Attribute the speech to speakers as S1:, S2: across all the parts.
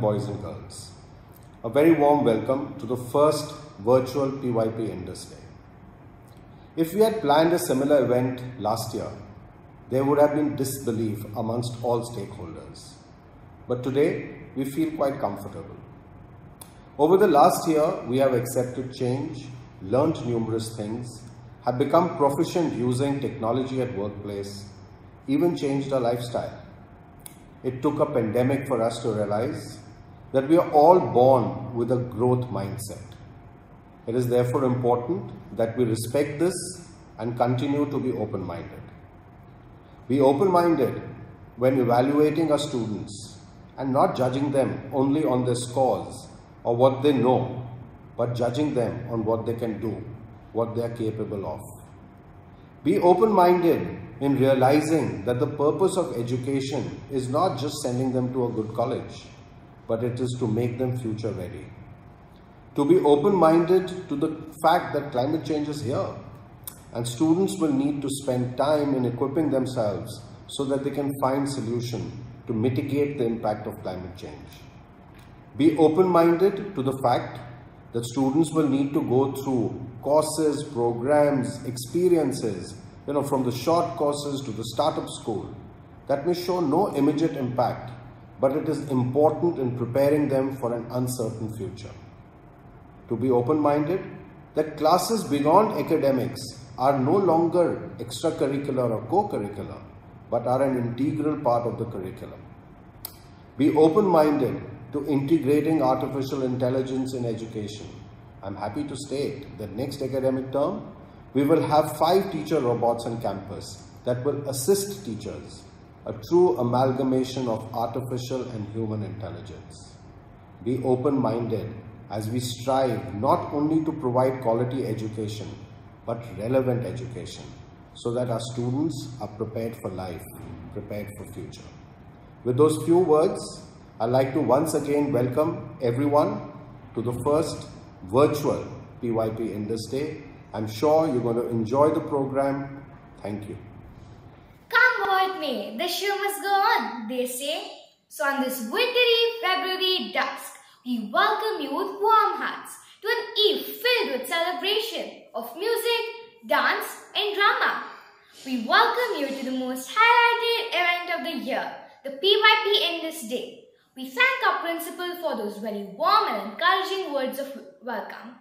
S1: Boys and girls. A very warm welcome to the first virtual PYP Indus Day. If we had planned a similar event last year, there would have been disbelief amongst all stakeholders. But today, we feel quite comfortable. Over the last year, we have accepted change, learnt numerous things, have become proficient using technology at workplace, even changed our lifestyle. It took a pandemic for us to realize that we are all born with a growth mindset. It is therefore important that we respect this and continue to be open-minded. Be open-minded when evaluating our students and not judging them only on their scores or what they know, but judging them on what they can do, what they are capable of. Be open-minded in realizing that the purpose of education is not just sending them to a good college, but it is to make them future ready. To be open-minded to the fact that climate change is here and students will need to spend time in equipping themselves so that they can find solution to mitigate the impact of climate change. Be open-minded to the fact that students will need to go through courses, programs, experiences, you know, from the short courses to the startup school that may show no immediate impact, but it is important in preparing them for an uncertain future. To be open-minded, that classes beyond academics are no longer extracurricular or co-curricular, but are an integral part of the curriculum. Be open-minded to integrating artificial intelligence in education. I'm happy to state that next academic term, we will have five teacher robots on campus that will assist teachers, a true amalgamation of artificial and human intelligence. Be open-minded as we strive not only to provide quality education, but relevant education so that our students are prepared for life, prepared for future. With those few words, I'd like to once again welcome everyone to the first virtual PYP Indus Day. I'm sure you're going to enjoy the program. Thank you.
S2: What may, the show must go on, they say. So on this wintry February dusk, we welcome you with warm hearts to an eve filled with celebration of music, dance and drama. We welcome you to the most highlighted event of the year, the PYP Indus Day. We thank our principal for those very warm and encouraging words of welcome.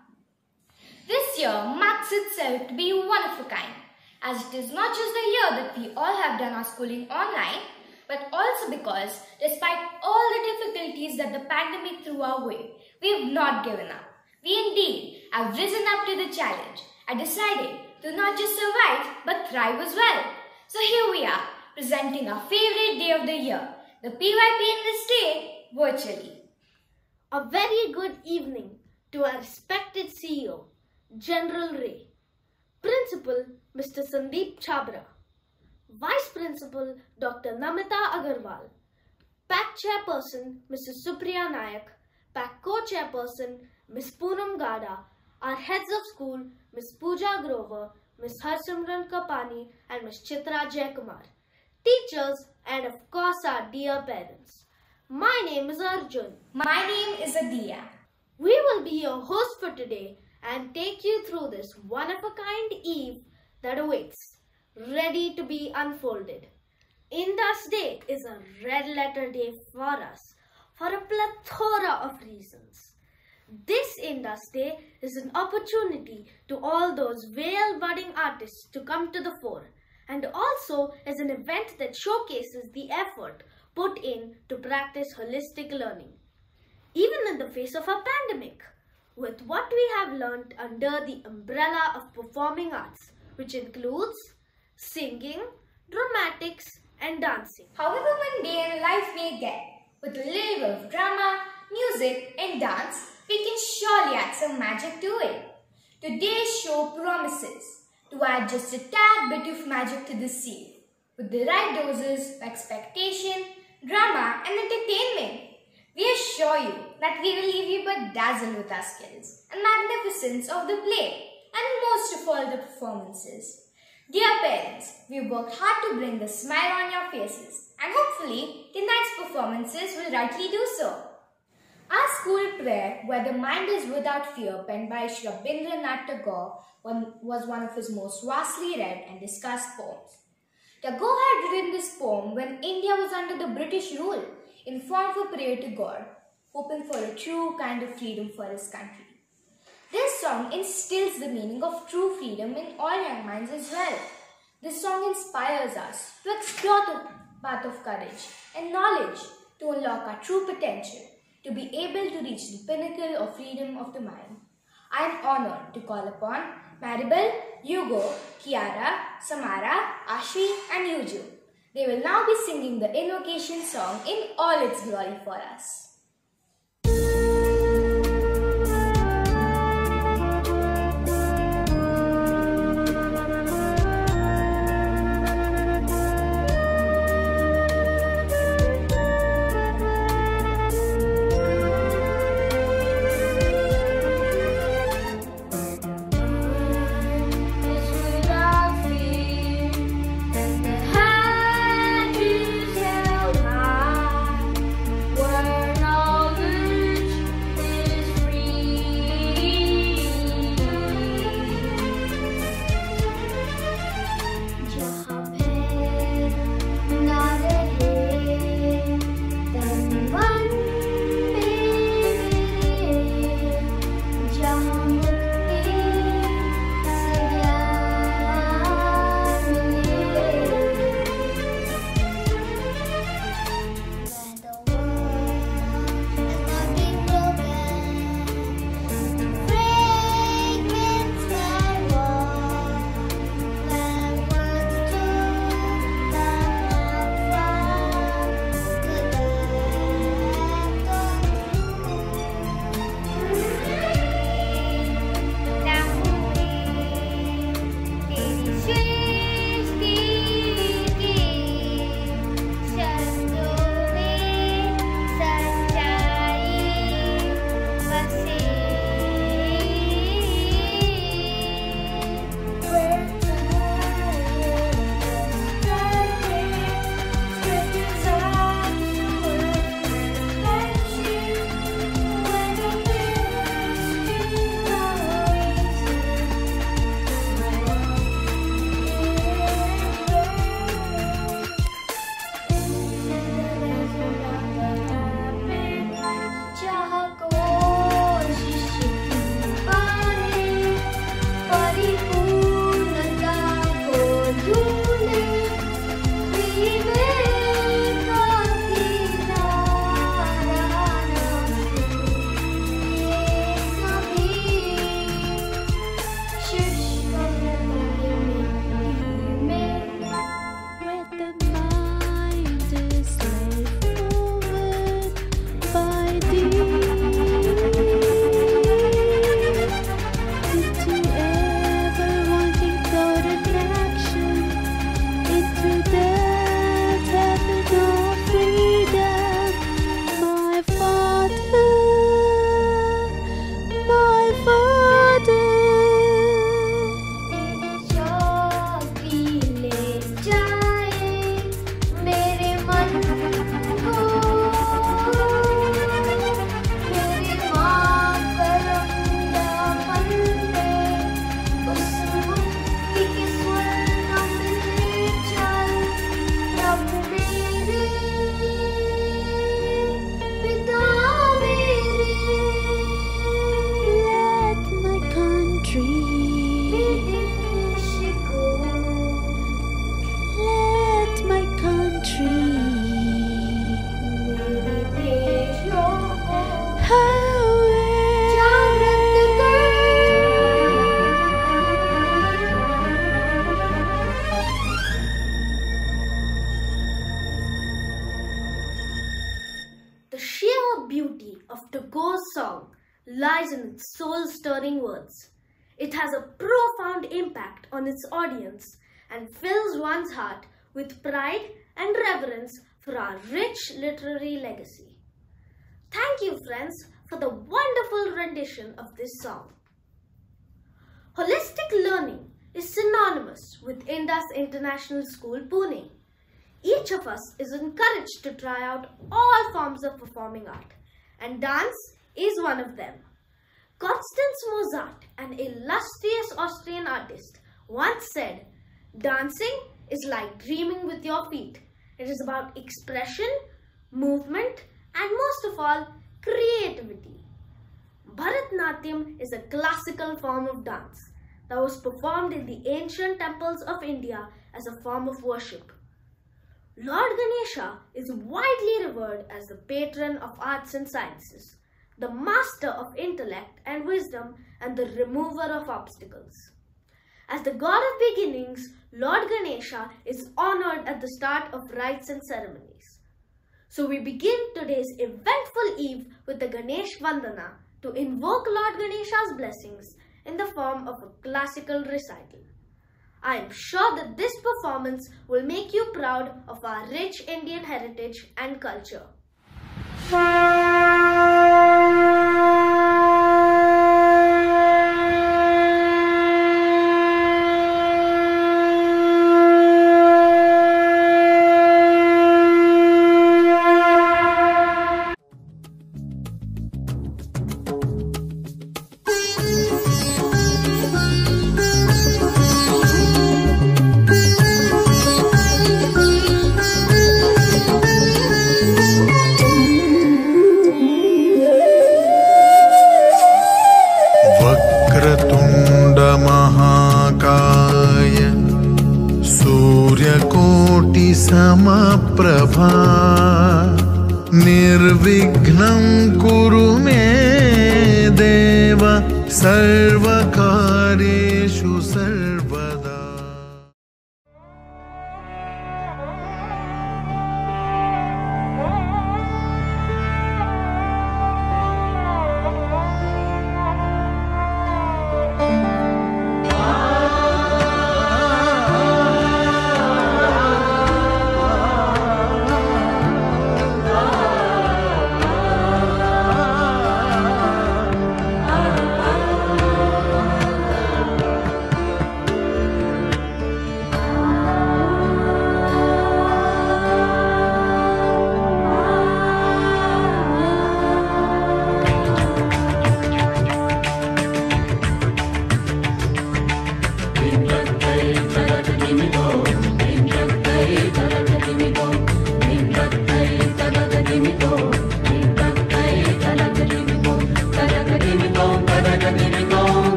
S2: This year marks itself to be one of a kind, as it is not just the year that we all have done our schooling online, but also because despite all the difficulties that the pandemic threw our way, we have not given up. We indeed have risen up to the challenge and decided to not just survive but thrive as well. So here we are, presenting our favorite day of the year, the PYP Indus Day virtually.
S3: A very good evening to our respected CEO, General Ray, Principal Mr. Sandeep Chabra, Vice Principal Dr. Namita Agarwal, PAC Chairperson Mrs. Supriya Nayak, PAC Co-Chairperson Ms. Poonam Gada, our heads of school Ms. Pooja Grover, Ms. Harsimran Kapani and Ms. Chitra Jayakumar, teachers and of course our dear parents. My name is Arjun.
S2: My name is Adia.
S3: We will be your host for today and take you through this one-of-a-kind eve that awaits, ready to be unfolded. Indus Day is a red letter day for us for a plethora of reasons. This Indus Day is an opportunity to all those veil budding artists to come to the fore and also is an event that showcases the effort put in to practice holistic learning. Even in the face of a pandemic, with what we have learnt under the umbrella of performing arts, which includes singing, dramatics, and dancing.
S2: However mundane life may get, with a little bit of drama, music and dance, we can surely add some magic to it. Today's show promises to add just a tad bit of magic to the scene, with the right doses of expectation, drama and entertainment. We assure you that we will leave you but dazzled with our skills and magnificence of the play and most of all the performances. Dear parents, we worked hard to bring the smile on your faces and hopefully tonight's performances will rightly do so. Our school prayer, Where the Mind is Without Fear, penned by Sri Rabindranath Tagore, was one of his most vastly read and discussed poems. Tagore had written this poem when India was under the British rule, in form of prayer to God, hoping for a true kind of freedom for his country. This song instills the meaning of true freedom in all young minds as well. This song inspires us to explore the path of courage and knowledge to unlock our true potential, to be able to reach the pinnacle of freedom of the mind. I am honored to call upon Maribel, Hugo, Kiara, Samara, Ashwi and Yuju. They will now be singing the invocation song in all its glory for us.
S3: Heart with pride and reverence for our rich literary legacy. Thank you friends for the wonderful rendition of this song. Holistic learning is synonymous with Indus International School Pune. each of us is encouraged to try out all forms of performing art, and dance is one of them. Constance Mozart, an illustrious Austrian artist, once said, Dancing is like dreaming with your feet. It is about expression, movement, and most of all, creativity. Bharatnatyam is a classical form of dance that was performed in the ancient temples of India as a form of worship. Lord Ganesha is widely revered as the patron of arts and sciences, the master of intellect and wisdom, and the remover of obstacles. As the god of beginnings, Lord Ganesha is honored at the start of rites and ceremonies. So we begin today's eventful eve with the Ganesh Vandana to invoke Lord Ganesha's blessings in the form of a classical recital. I am sure that this performance will make you proud of our rich Indian heritage and culture.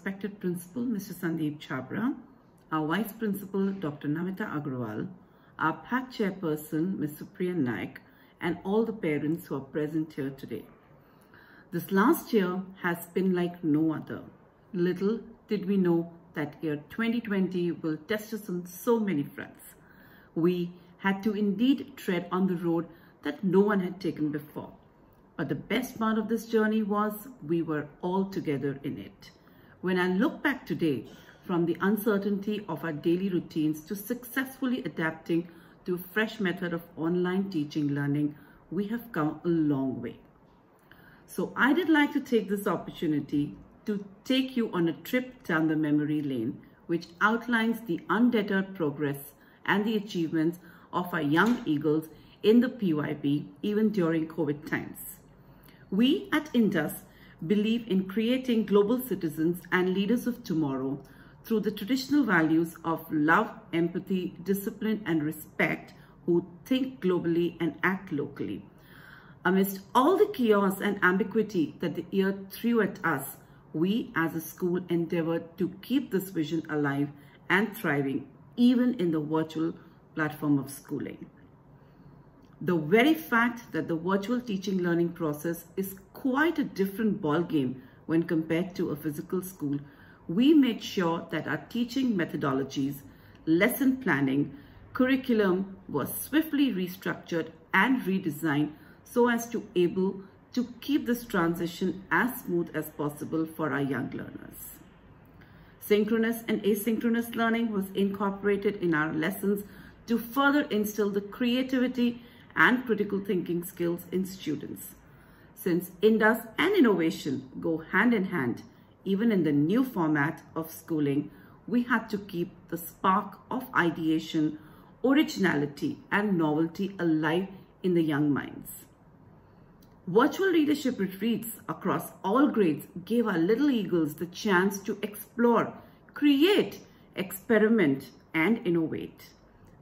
S4: Respected principal, Mr. Sandeep Chabra, our vice principal, Dr. Namita Agrawal, our PAC chairperson, Ms. Supriya Naik, and all the parents who are present here today. This last year has been like no other. Little did we know that year 2020 will test us on so many fronts. We had to indeed tread on the road that no one had taken before. But the best part of this journey was we were all together in it. When I look back today, from the uncertainty of our daily routines to successfully adapting to a fresh method of online teaching learning, we have come a long way. So I did like to take this opportunity to take you on a trip down the memory lane, which outlines the undeterred progress and the achievements of our young eagles in the PYP even during COVID times. We at Indus believe in creating global citizens and leaders of tomorrow through the traditional values of love, empathy, discipline, and respect who think globally and act locally. Amidst all the chaos and ambiguity that the year threw at us, we as a school endeavored to keep this vision alive and thriving even in the virtual platform of schooling. The very fact that the virtual teaching learning process is quite a different ballgame when compared to a physical school, we made sure that our teaching methodologies, lesson planning, curriculum was swiftly restructured and redesigned so as to able to keep this transition as smooth as possible for our young learners. Synchronous and asynchronous learning was incorporated in our lessons to further instill the creativity and critical thinking skills in students. Since Indus and innovation go hand in hand, even in the new format of schooling, we had to keep the spark of ideation, originality, and novelty alive in the young minds. Virtual leadership retreats across all grades gave our little eagles the chance to explore, create, experiment, and innovate.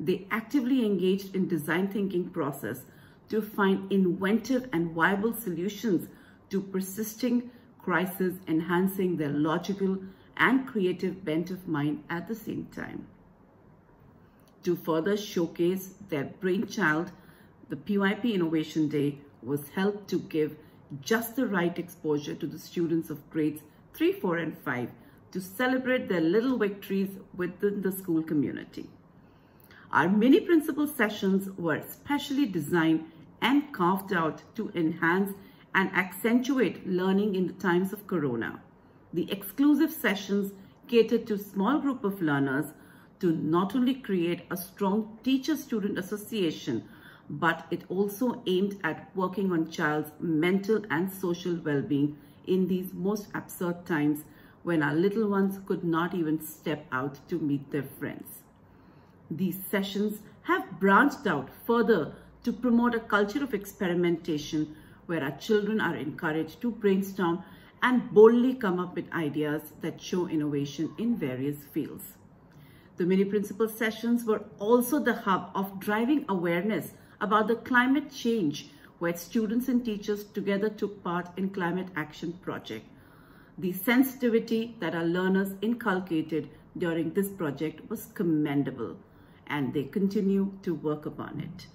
S4: They actively engaged in design thinking process to find inventive and viable solutions to persisting crises, enhancing their logical and creative bent of mind at the same time. To further showcase their brainchild, the PYP Innovation Day was held to give just the right exposure to the students of grades 3, 4 and 5 to celebrate their little victories within the school community. Our mini principal sessions were specially designed and carved out to enhance and accentuate learning in the times of corona. The exclusive sessions catered to small group of learners to not only create a strong teacher-student association, but it also aimed at working on child's mental and social well-being in these most absurd times when our little ones could not even step out to meet their friends. These sessions have branched out further to promote a culture of experimentation where our children are encouraged to brainstorm and boldly come up with ideas that show innovation in various fields. The mini principal sessions were also the hub of driving awareness about the climate change where students and teachers together took part in climate action project. The sensitivity that our learners inculcated during this project was commendable and they continue to work upon it.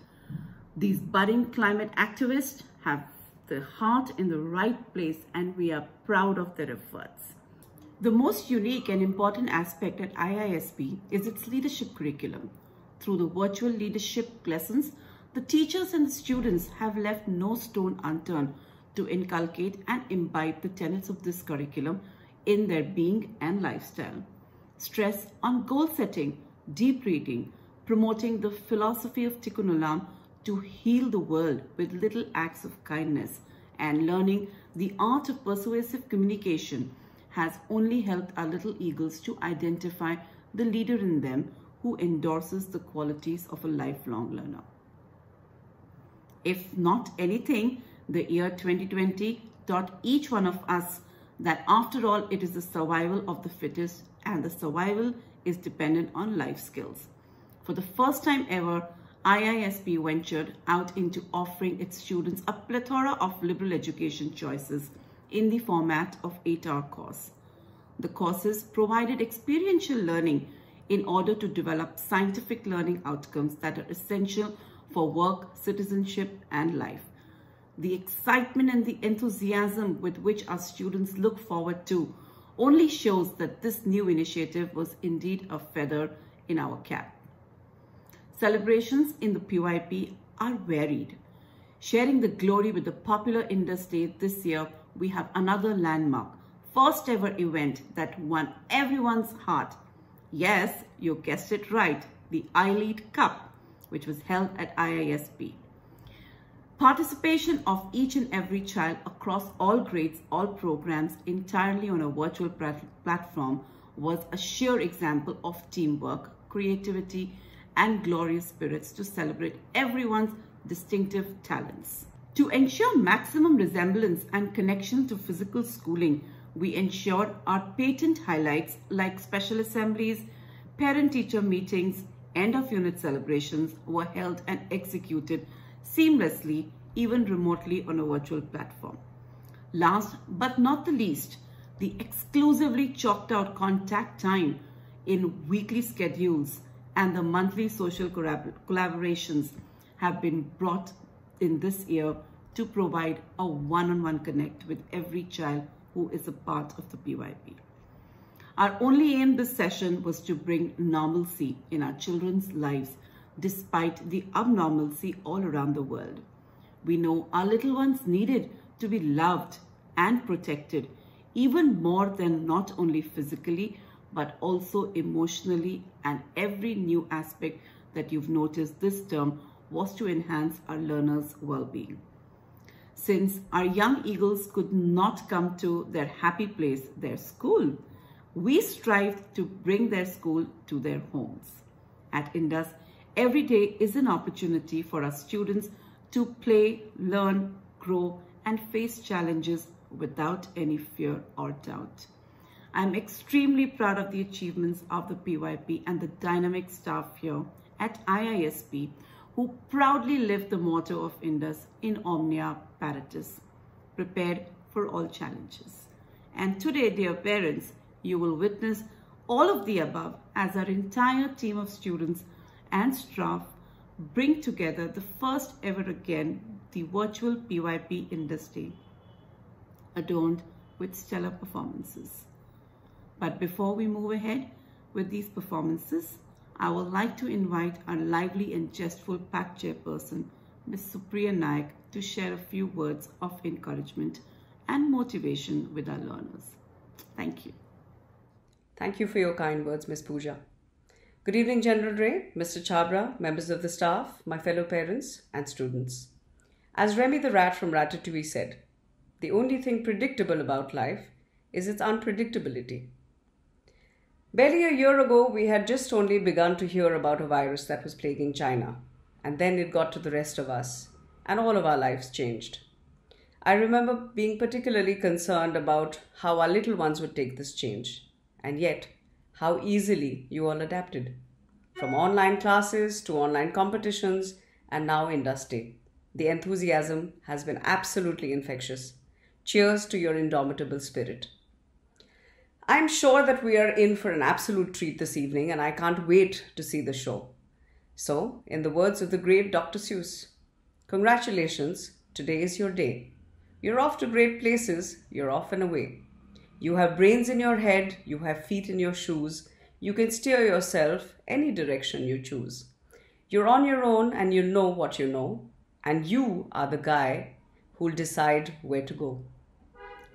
S4: These budding climate activists have the heart in the right place and we are proud of their efforts. The most unique and important aspect at IISP is its leadership curriculum. Through the virtual leadership lessons, the teachers and the students have left no stone unturned to inculcate and imbibe the tenets of this curriculum in their being and lifestyle. Stress on goal setting, deep reading, promoting the philosophy of Tikkun Olam to heal the world with little acts of kindness and learning the art of persuasive communication has only helped our little eagles to identify the leader in them who endorses the qualities of a lifelong learner. If not anything, the year 2020 taught each one of us that after all, it is the survival of the fittest and the survival is dependent on life skills. For the first time ever, IISP ventured out into offering its students a plethora of liberal education choices in the format of 8-hour course. The courses provided experiential learning in order to develop scientific learning outcomes that are essential for work, citizenship, and life. The excitement and the enthusiasm with which our students look forward to only shows that this new initiative was indeed a feather in our cap. Celebrations in the PYP are varied. Sharing the glory with the popular Day this year, we have another landmark, first ever event that won everyone's heart. Yes, you guessed it right, the iLead Cup, which was held at IISP. Participation of each and every child across all grades, all programs entirely on a virtual platform was a sheer example of teamwork, creativity, and glorious spirits to celebrate everyone's distinctive talents. To ensure maximum resemblance and connection to physical schooling, we ensured our patent highlights like special assemblies, parent-teacher meetings, end-of-unit celebrations were held and executed seamlessly, even remotely on a virtual platform. Last but not the least, the exclusively chalked out contact time in weekly schedules and the monthly social collaborations have been brought in this year to provide a one-on-one -on -one connect with every child who is a part of the PYP. Our only aim this session was to bring normalcy in our children's lives despite the abnormalcy all around the world. We know our little ones needed to be loved and protected even more than not only physically but also emotionally and every new aspect that you've noticed this term was to enhance our learners' well-being. Since our young eagles could not come to their happy place, their school, we strived to bring their school to their homes. At Indus, every day is an opportunity for our students to play, learn, grow, and face challenges without any fear or doubt. I'm extremely proud of the achievements of the PYP and the dynamic staff here at IISP who proudly live the motto of Indus in Omnia Paratus, prepared for all challenges. And today, dear parents, you will witness all of the above as our entire team of students and staff bring together the first ever again the virtual PYP Indus Day, adorned with stellar performances. But before we move ahead with these performances, I would like to invite our lively and jestful PAC chairperson, Ms. Supriya Naik, to share a few words of encouragement and motivation with our learners. Thank you.
S5: Thank you for your kind words, Ms. Pooja. Good evening, General Ray, Mr. Chabra, members of the staff, my fellow parents, and students. As Remy the rat from Ratatouille said, the only thing predictable about life is its unpredictability. Barely a year ago, we had just only begun to hear about a virus that was plaguing China, and then it got to the rest of us, and all of our lives changed. I remember being particularly concerned about how our little ones would take this change, and yet how easily you all adapted. From online classes to online competitions, and now Indus Day. The enthusiasm has been absolutely infectious. Cheers to your indomitable spirit. I'm sure that we are in for an absolute treat this evening, and I can't wait to see the show. So, in the words of the great Dr. Seuss, congratulations, today is your day. You're off to great places, you're off and away. You have brains in your head, you have feet in your shoes, you can steer yourself any direction you choose. You're on your own and you know what you know, and you are the guy who'll decide where to go.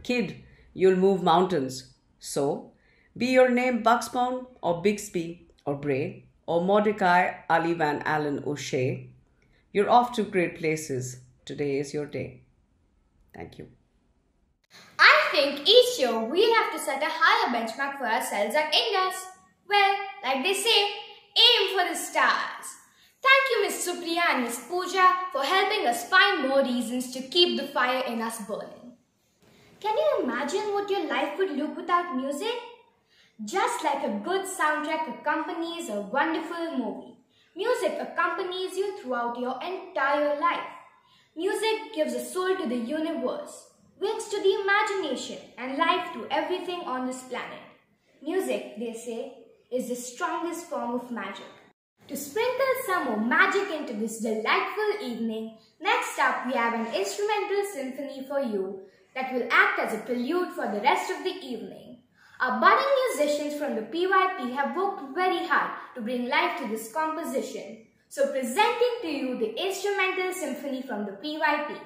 S5: Kid, you'll move mountains, so, be your name Buxbaum or Bixby or Bray or Mordecai Ali Van Allen O'Shea, you're off to great places. Today is your day. Thank you.
S2: I think each year we have to set a higher benchmark for ourselves at Indus. Well, like they say, aim for the stars. Thank you Miss Supriya and Miss Pooja for helping us find more reasons to keep the fire in us burning. Can you imagine what your life would look without music? Just like a good soundtrack accompanies a wonderful movie, Music accompanies you throughout your entire life. Music gives a soul to the universe, wings to the imagination, and life to everything on this planet. Music, they say, is the strongest form of magic. To sprinkle some more magic into this delightful evening, next up we have an instrumental symphony for you that will act as a prelude for the rest of the evening. Our budding musicians from the PYP have worked very hard to bring life to this composition. So presenting to you the instrumental symphony from the PYP.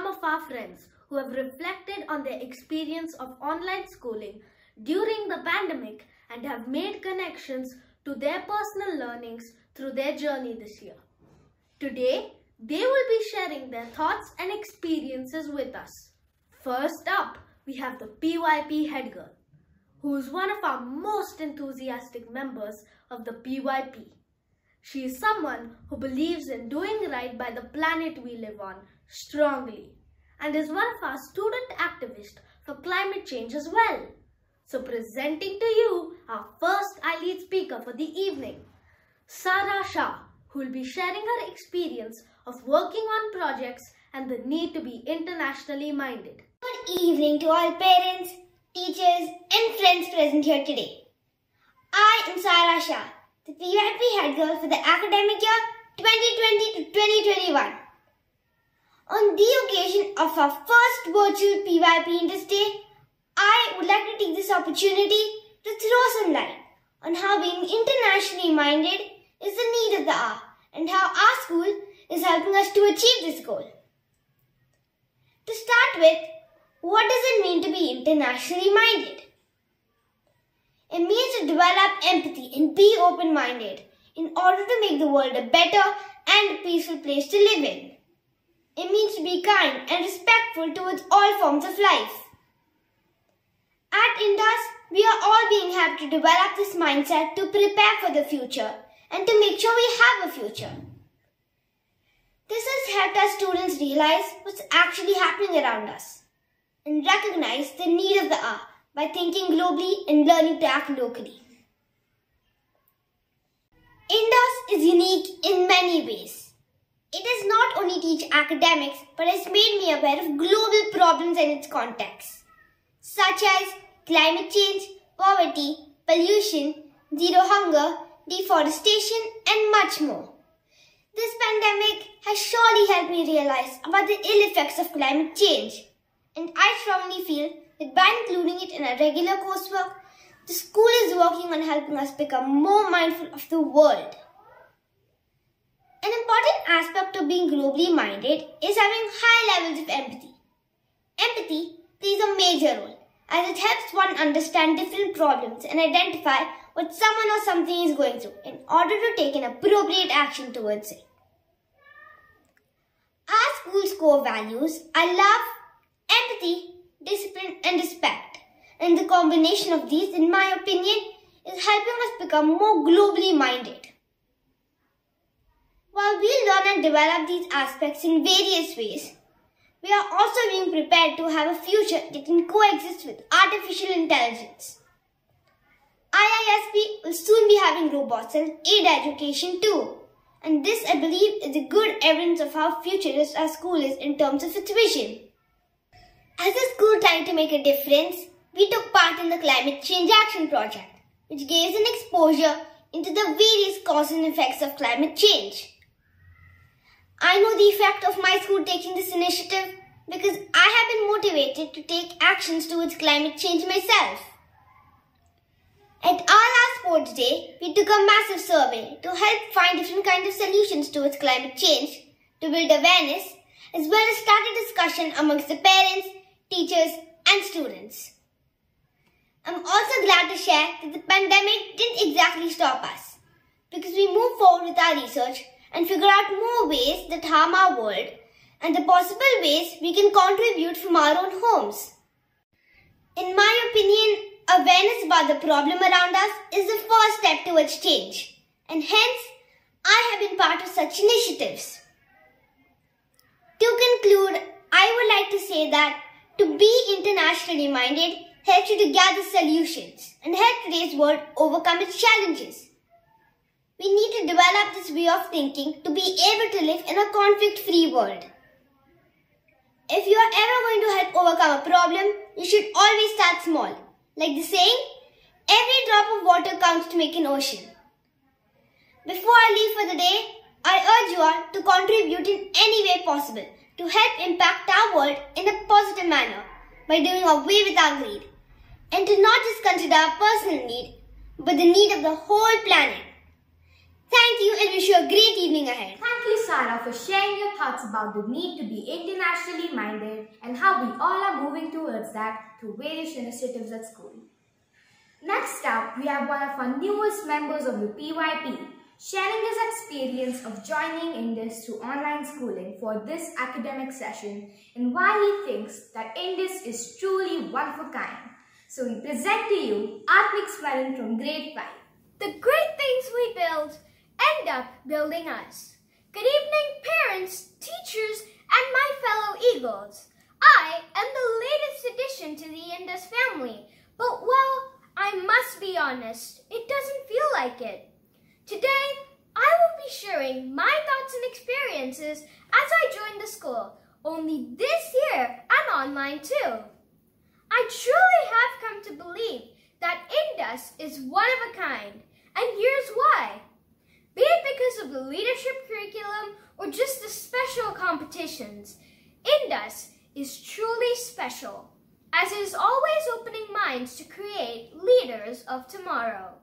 S3: Some of our friends who have reflected on their experience of online schooling during the pandemic and have made connections to their personal learnings through their journey this year. Today, they will be sharing their thoughts and experiences with us. First up, we have the PYP head girl, who is one of our most enthusiastic members of the PYP. She is someone who believes in doing right by the planet we live on strongly and is one of our student activists for climate change as well. So presenting to you our first I-Lead speaker for the evening, Sara Shah, who will be sharing her experience of working on projects and the need to be internationally minded.
S6: Good evening to all parents, teachers and friends present here today. I am Sara Shah, the PYP head girl for the academic year 2020 to 2021. On the occasion of our first virtual PYP Indus Day, I would like to take this opportunity to throw some light on how being internationally minded is the need of the hour and how our school is helping us to achieve this goal. To start with, what does it mean to be internationally minded? It means to develop empathy and be open minded in order to make the world a better and peaceful place to live in. It means to be kind and respectful towards all forms of life. At Indus, we are all being helped to develop this mindset to prepare for the future and to make sure we have a future. This has helped our students realize what's actually happening around us and recognize the need of the hour by thinking globally and learning to act locally. Indus is unique in many ways. It has not only teach academics but has made me aware of global problems and its context, such as climate change, poverty, pollution, zero hunger, deforestation, and much more. This pandemic has surely helped me realize about the ill effects of climate change, and I strongly feel that by including it in our regular coursework, the school is working on helping us become more mindful of the world. An important aspect of being globally minded is having high levels of empathy. Empathy plays a major role as it helps one understand different problems and identify what someone or something is going through in order to take an appropriate action towards it. Our school's core values are love, empathy, discipline, and respect. And the combination of these, in my opinion, is helping us become more globally minded. While we learn and develop these aspects in various ways, we are also being prepared to have a future that can coexist with artificial intelligence. IISP will soon be having robots and aid education too. And this, I believe, is a good evidence of how futurist our school is in terms of its vision. As a school trying to make a difference, we took part in the Climate Change Action Project, which gave us an exposure into the various causes and effects of climate change. I know the effect of my school taking this initiative because I have been motivated to take actions towards climate change myself. At our last sports day, we took a massive survey to help find different kinds of solutions towards climate change, to build awareness, as well as start a discussion amongst the parents, teachers, and students. I'm also glad to share that the pandemic didn't exactly stop us because we moved forward with our research and figure out more ways that harm our world and the possible ways we can contribute from our own homes. In my opinion, awareness about the problem around us is the first step towards change, and hence, I have been part of such initiatives. To conclude, I would like to say that to be internationally minded helps you to gather solutions and help today's world overcome its challenges. We need to develop this way of thinking to be able to live in a conflict-free world. If you are ever going to help overcome a problem, you should always start small. Like the saying, every drop of water counts to make an ocean. Before I leave for the day, I urge you all to contribute in any way possible to help impact our world in a positive manner by doing away with our greed and to not just consider our personal need but the need of the whole planet. Thank you and wish you a great evening ahead.
S2: Thank you, Sarah, for sharing your thoughts about the need to be internationally minded and how we all are moving towards that through various initiatives at school. Next up, we have one of our newest members of the PYP sharing his experience of joining Indus through online schooling for this academic session and why he thinks that Indus is truly one of a kind. So we present to you Atmik Smaran from grade 5.
S7: The great things we build end up building us. Good evening, parents, teachers, and my fellow Eagles. I am the latest addition to the Indus family, but well, I must be honest, it doesn't feel like it. Today, I will be sharing my thoughts and experiences as I joined the school, only this year and online too. I truly have come to believe that Indus is one of a kind, and here's why. Be it because of the leadership curriculum or just the special competitions, Indus is truly special, as it is always opening minds to create leaders of tomorrow.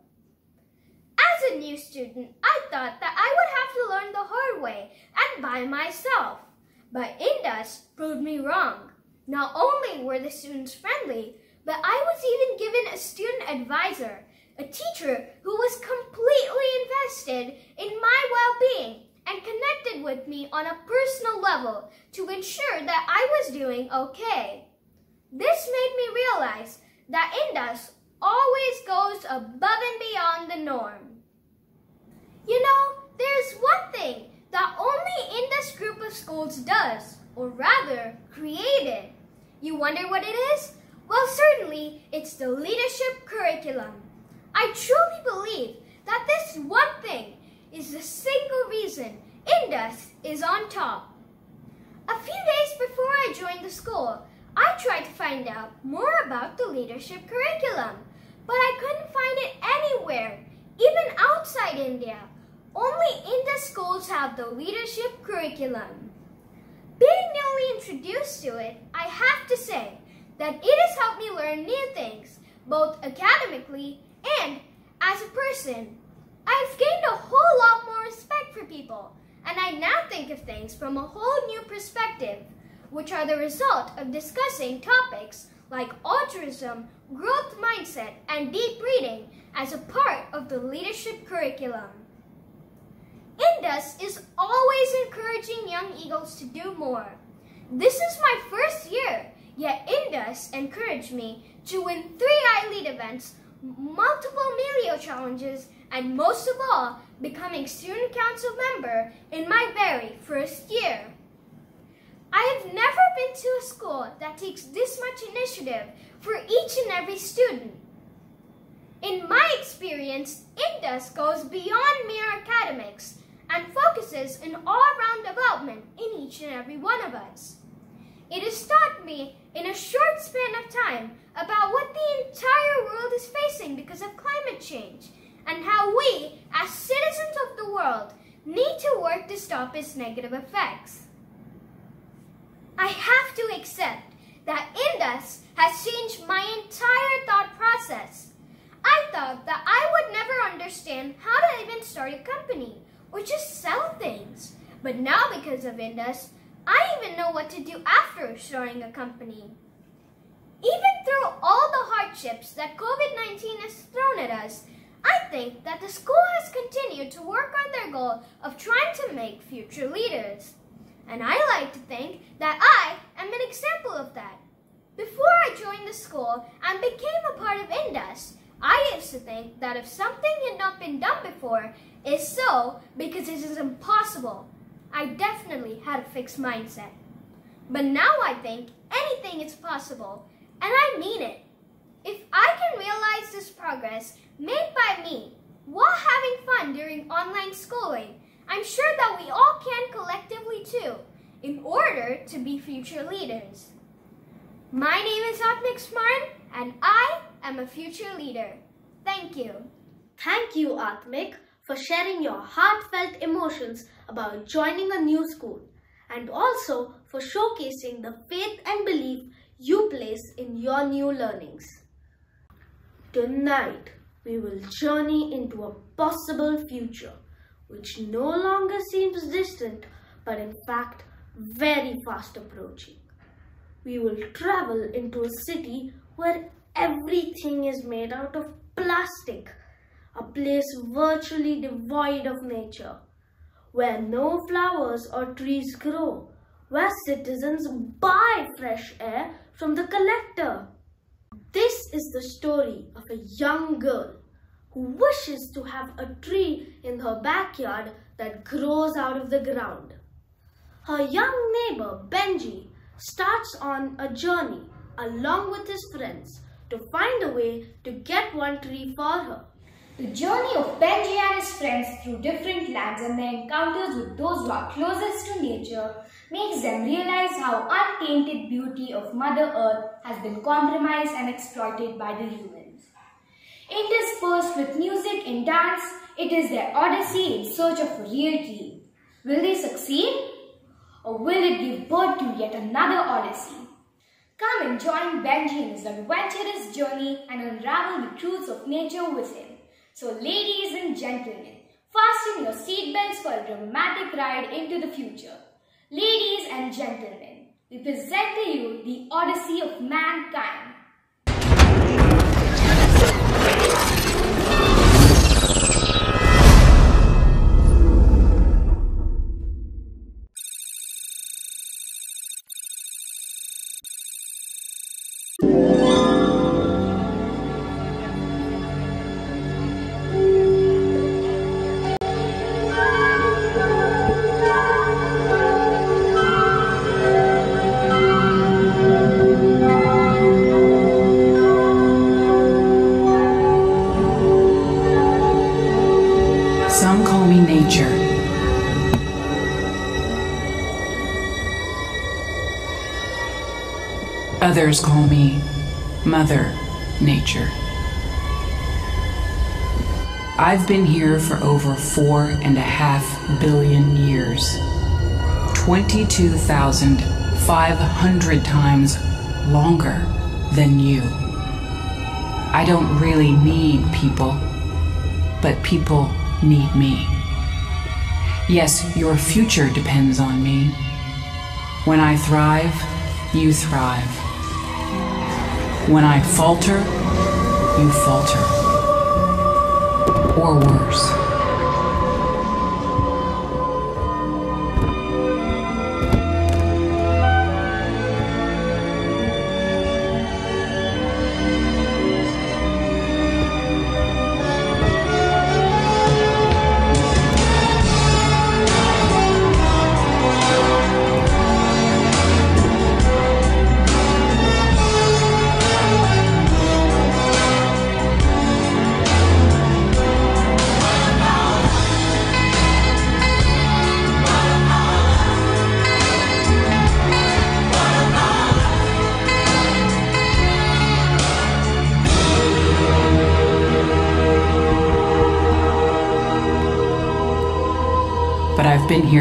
S7: As a new student, I thought that I would have to learn the hard way and by myself. But Indus proved me wrong. Not only were the students friendly, but I was even given a student advisor, a teacher who was completely invested in my well-being and connected with me on a personal level to ensure that I was doing okay. This made me realize that Indus always goes above and beyond the norm. You know, there's one thing that only Indus group of schools does, or rather, created. You wonder what it is? Well, certainly, it's the leadership curriculum. I truly believe that this one thing is the single reason Indus is on top. A few days before I joined the school, I tried to find out more about the leadership curriculum, but I couldn't find it anywhere, even outside India. Only Indus schools have the leadership curriculum. Being newly introduced to it, I have to say that it has helped me learn new things, both academically and as a person. I've gained a whole lot more respect for people, and I now think of things from a whole new perspective, which are the result of discussing topics like altruism, growth mindset, and deep reading as a part of the leadership curriculum. Indus is always encouraging young eagles to do more. This is my first year, yet Indus encouraged me to win three I-Lead events, multiple Melio challenges, and most of all, becoming student council member in my very first year. I have never been to a school that takes this much initiative for each and every student. In my experience, Indus goes beyond mere academics and focuses on all-round development in each and every one of us. It has taught me in a short span of time about what the entire world is facing because of climate change and how we, as citizens of the world, need to work to stop its negative effects. I have to accept that Indus has changed my entire thought process. I thought that I would never understand how to even start a company or just sell things. But now because of Indus, I even know what to do after starting a company. Even through all the hardships that COVID-19 has thrown at us, I think that the school has continued to work on their goal of trying to make future leaders. And I like to think that I am an example of that. Before I joined the school and became a part of Indus, I used to think that if something had not been done before, is so because it is impossible. I definitely had a fixed mindset. But now I think anything is possible, and I mean it. If I can realize this progress made by me while having fun during online schooling, I'm sure that we all can collectively too, in order to be future leaders. My name is Atmik Smaran, and I am a future leader. Thank you.
S3: Thank you, Atmik, for sharing your heartfelt emotions about joining a new school and also for showcasing the faith and belief you place in your new learnings. Tonight, we will journey into a possible future which no longer seems distant but in fact very fast approaching. We will travel into a city where everything is made out of plastic, a place virtually devoid of nature, where no flowers or trees grow, where citizens buy fresh air from the collector. This is the story of a young girl who wishes to have a tree in her backyard that grows out of the ground. Her young neighbor Benji starts on a journey along with his friends to find a way to get one tree for her.
S7: The journey of Benji and his friends through different lands and their encounters with those who are closest to nature makes them realize how untainted beauty of Mother Earth has been compromised and exploited by the humans. Interspersed with music and dance, it is their odyssey in search of a real tree. Will they succeed? Or will it give birth to yet another odyssey? Come and join Benji in his adventurous journey and unravel the truths of nature with him. So ladies and gentlemen, fasten your seatbelts for a dramatic ride into the future. Ladies and gentlemen, we present to you the Odyssey of Mankind.
S8: Mother Nature. I've been here for over four and a half billion years. 22,500 times longer than you. I don't really need people, but people need me. Yes, your future depends on me. When I thrive, you thrive. When I falter, you falter. Or worse.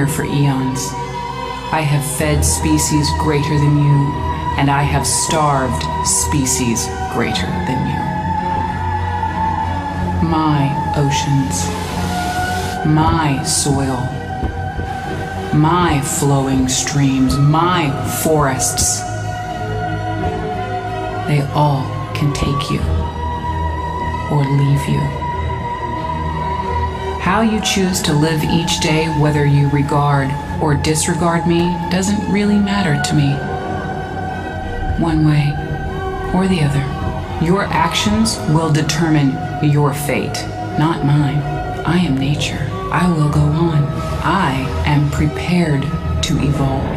S8: Here for eons. I have fed species greater than you, and I have starved species greater than you. My oceans, my soil, my flowing streams, my forests, they all can take you or leave you. How you choose to live each day, whether you regard or disregard me, doesn't really matter to me. One way or the other. Your actions will determine your fate, not mine. I am nature. I will go on. I am prepared to evolve.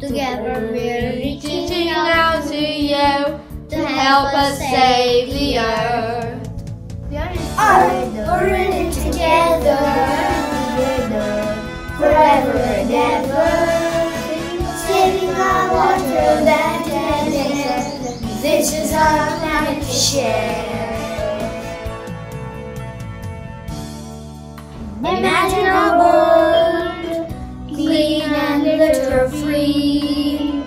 S3: Together
S6: we're reaching out to you to help us save the earth. We're in it together, forever and ever. Saving our water, land and. This is our planet to share. Imagine a world clean and litter free.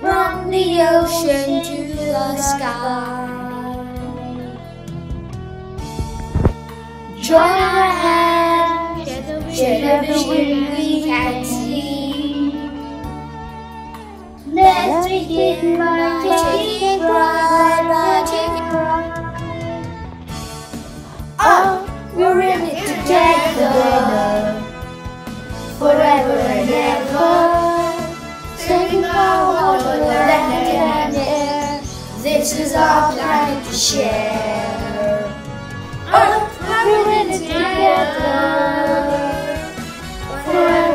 S6: From the ocean to the sky. Join our hands, share the vision we can see. Let's begin by taking pride, by taking pride. Oh, we're in it together
S9: forever and ever. Taking forward the land and air, this is our planet to share. Earth, heaven, together, forever.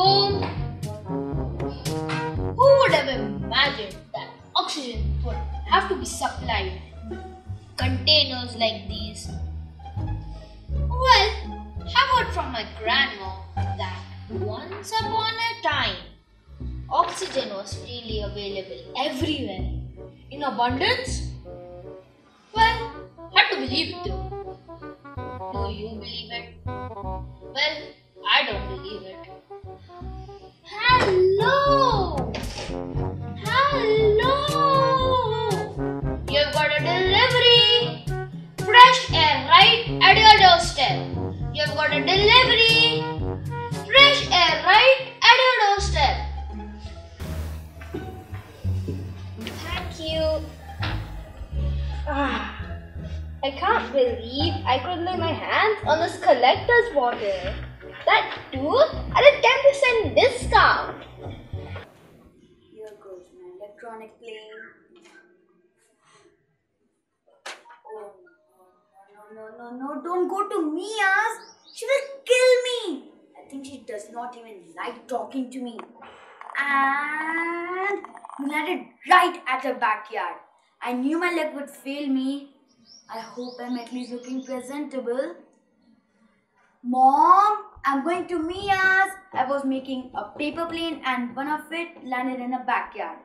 S9: Home? Who would have imagined that oxygen would have to be supplied in containers like these? Well, I heard from my grandma that once upon a time, oxygen was freely available everywhere in abundance. Well, hard to believe it though. Do you believe it? Well, I don't believe it. Hello! Hello! You've got a delivery! Fresh air right at your doorstep. You've got a delivery! Fresh air right at your doorstep. Thank you. Ah, I can't believe I could lay my hands on this collector's bottle. That too at a 10% discount.
S10: Here goes my electronic plane. Oh no, no, no, no, don't go to Mia's. She will kill me. I think she does not even like talking to me. And we landed right at her backyard. I knew my leg would fail me. I hope I'm at least looking presentable. Mom, I'm going to Mia's. I was making a paper plane and one of it landed in a backyard.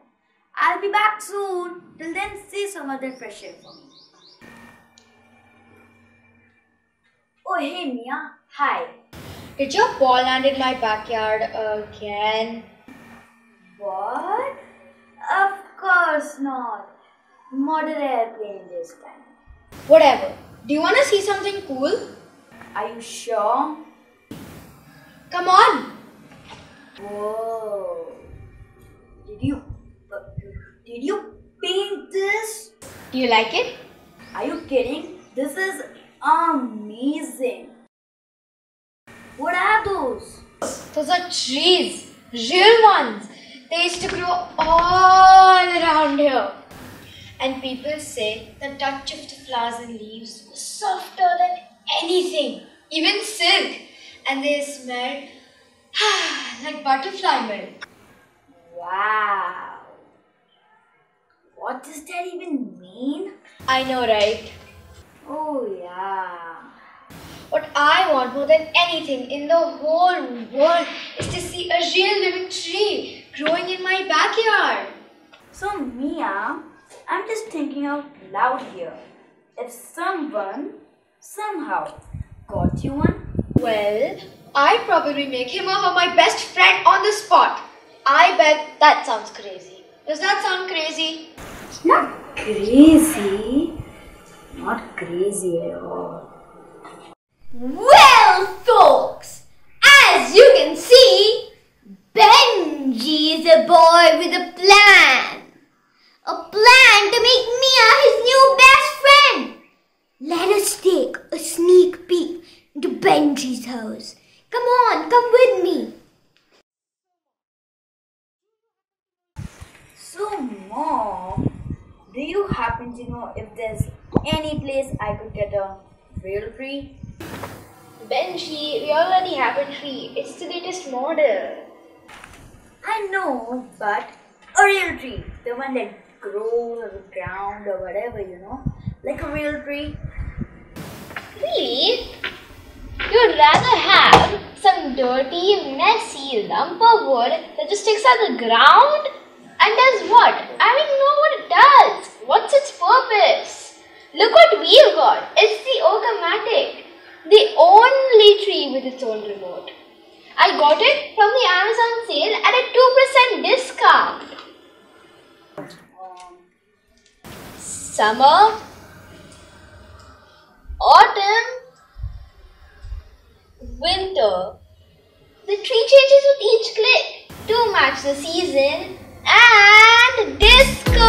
S10: I'll be back soon. Till then, see some other fresh air for me. Oh, hey Mia. Hi.
S9: Did your ball land in my backyard again?
S10: What? Of course not. Model airplane this time.
S9: Whatever. Do you want to see something cool?
S10: Are you sure?
S9: Come on.
S10: Whoa. Did you uh, did you paint this?
S9: Do you like it?
S10: Are you kidding? This is amazing. What are those?
S9: Those are trees. Real ones. They used to grow all around here. And people say the touch of the flowers and leaves was softer than anything, even silk. And they smelled like butterfly milk.
S10: Wow. What does that even mean?
S9: I know, right?
S10: Oh yeah.
S9: What I want more than anything in the whole world is to see a real living tree growing in my backyard.
S10: So Mia, I'm just thinking out loud here. If someone somehow got you one,
S9: Well, I'd probably make him or her my best friend on the spot. I bet that sounds crazy. Does that sound crazy?
S10: It's not crazy, not crazy at all.
S11: Well, folks, as you can see, Benji is a boy with a plan. A plan to make Mia his new best friend. Let us take a sneak peek into Benji's house. Come on, come with me.
S10: So, mom, do you happen to know if there's any place I could get a real tree?
S9: Benji, we already have a tree. It's the latest model.
S10: I know, but a real tree, the one that grows on the ground or whatever, you know, like a real tree.
S9: Really? You'd rather have some dirty, messy lump of wood that just sticks out the ground? And does what? I mean, know what it does. What's its purpose? Look what we've got. It's the Okomatic. The only tree with its own remote. I
S11: I got it from the Amazon sale at a 2% discount. Summer, autumn, winter. The tree changes with each click to match the season and disco.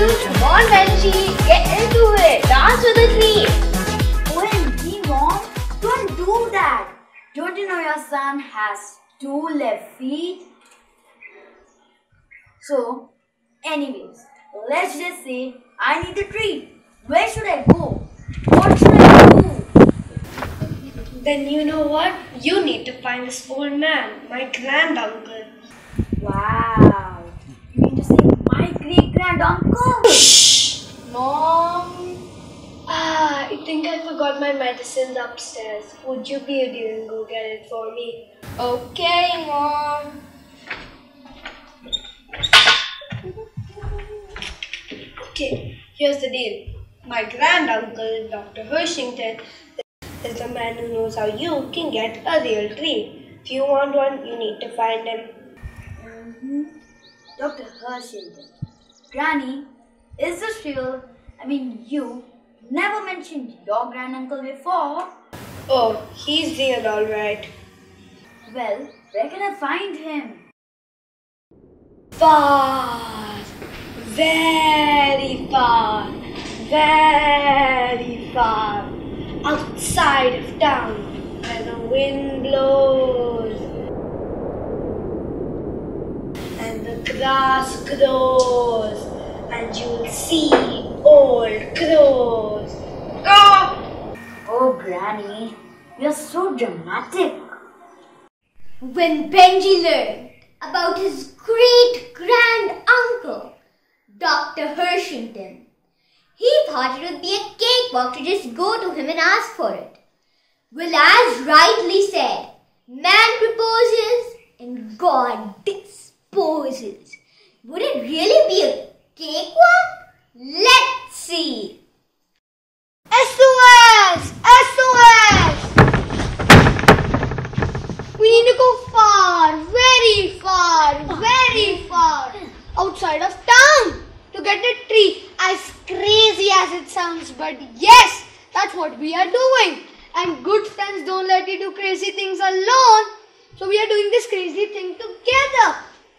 S11: Come on, Benji, get into it. Dance with the tree.
S10: OMG, mom, don't do that. Don't you know your son has two left feet? So, anyways, let's just say I need a treat. Where should I go? What should I do?
S12: Then you know what? You need to find this old man, my granduncle.
S10: Wow. You mean to say my great grand uncle?
S12: Mom, ah, I think I forgot my medicines upstairs. Would you be a dear and go get it for me?
S11: Okay, Mom.
S12: Okay, here's the deal. My granduncle, Dr. Hershington, is the man who knows how you can get a real tree. If you want one, you need to find him.
S10: Mm-hmm. Dr. Hershington. Granny, is this real? I mean, you never mentioned your granduncle before.
S12: Oh, he's real, alright.
S10: Well, where can I find him?
S12: Far, very far, very far, outside of town, where the wind blows and the grass grows, and you'll see old crows. Go!
S10: Oh, Granny, you're so dramatic.
S11: When Benji learned about his great grand uncle, Dr. Hershington, he thought it would be a cakewalk to just go to him and ask for it. Well, as rightly said, man proposes and God disposes. Would it really be a cakewalk? Let's see.
S6: SOS! SOS! We need to go far, very far, very far outside of town to get a tree. As crazy as it sounds, but yes, that's what we are doing. And good friends don't let you do crazy things alone. So we are doing this crazy thing together.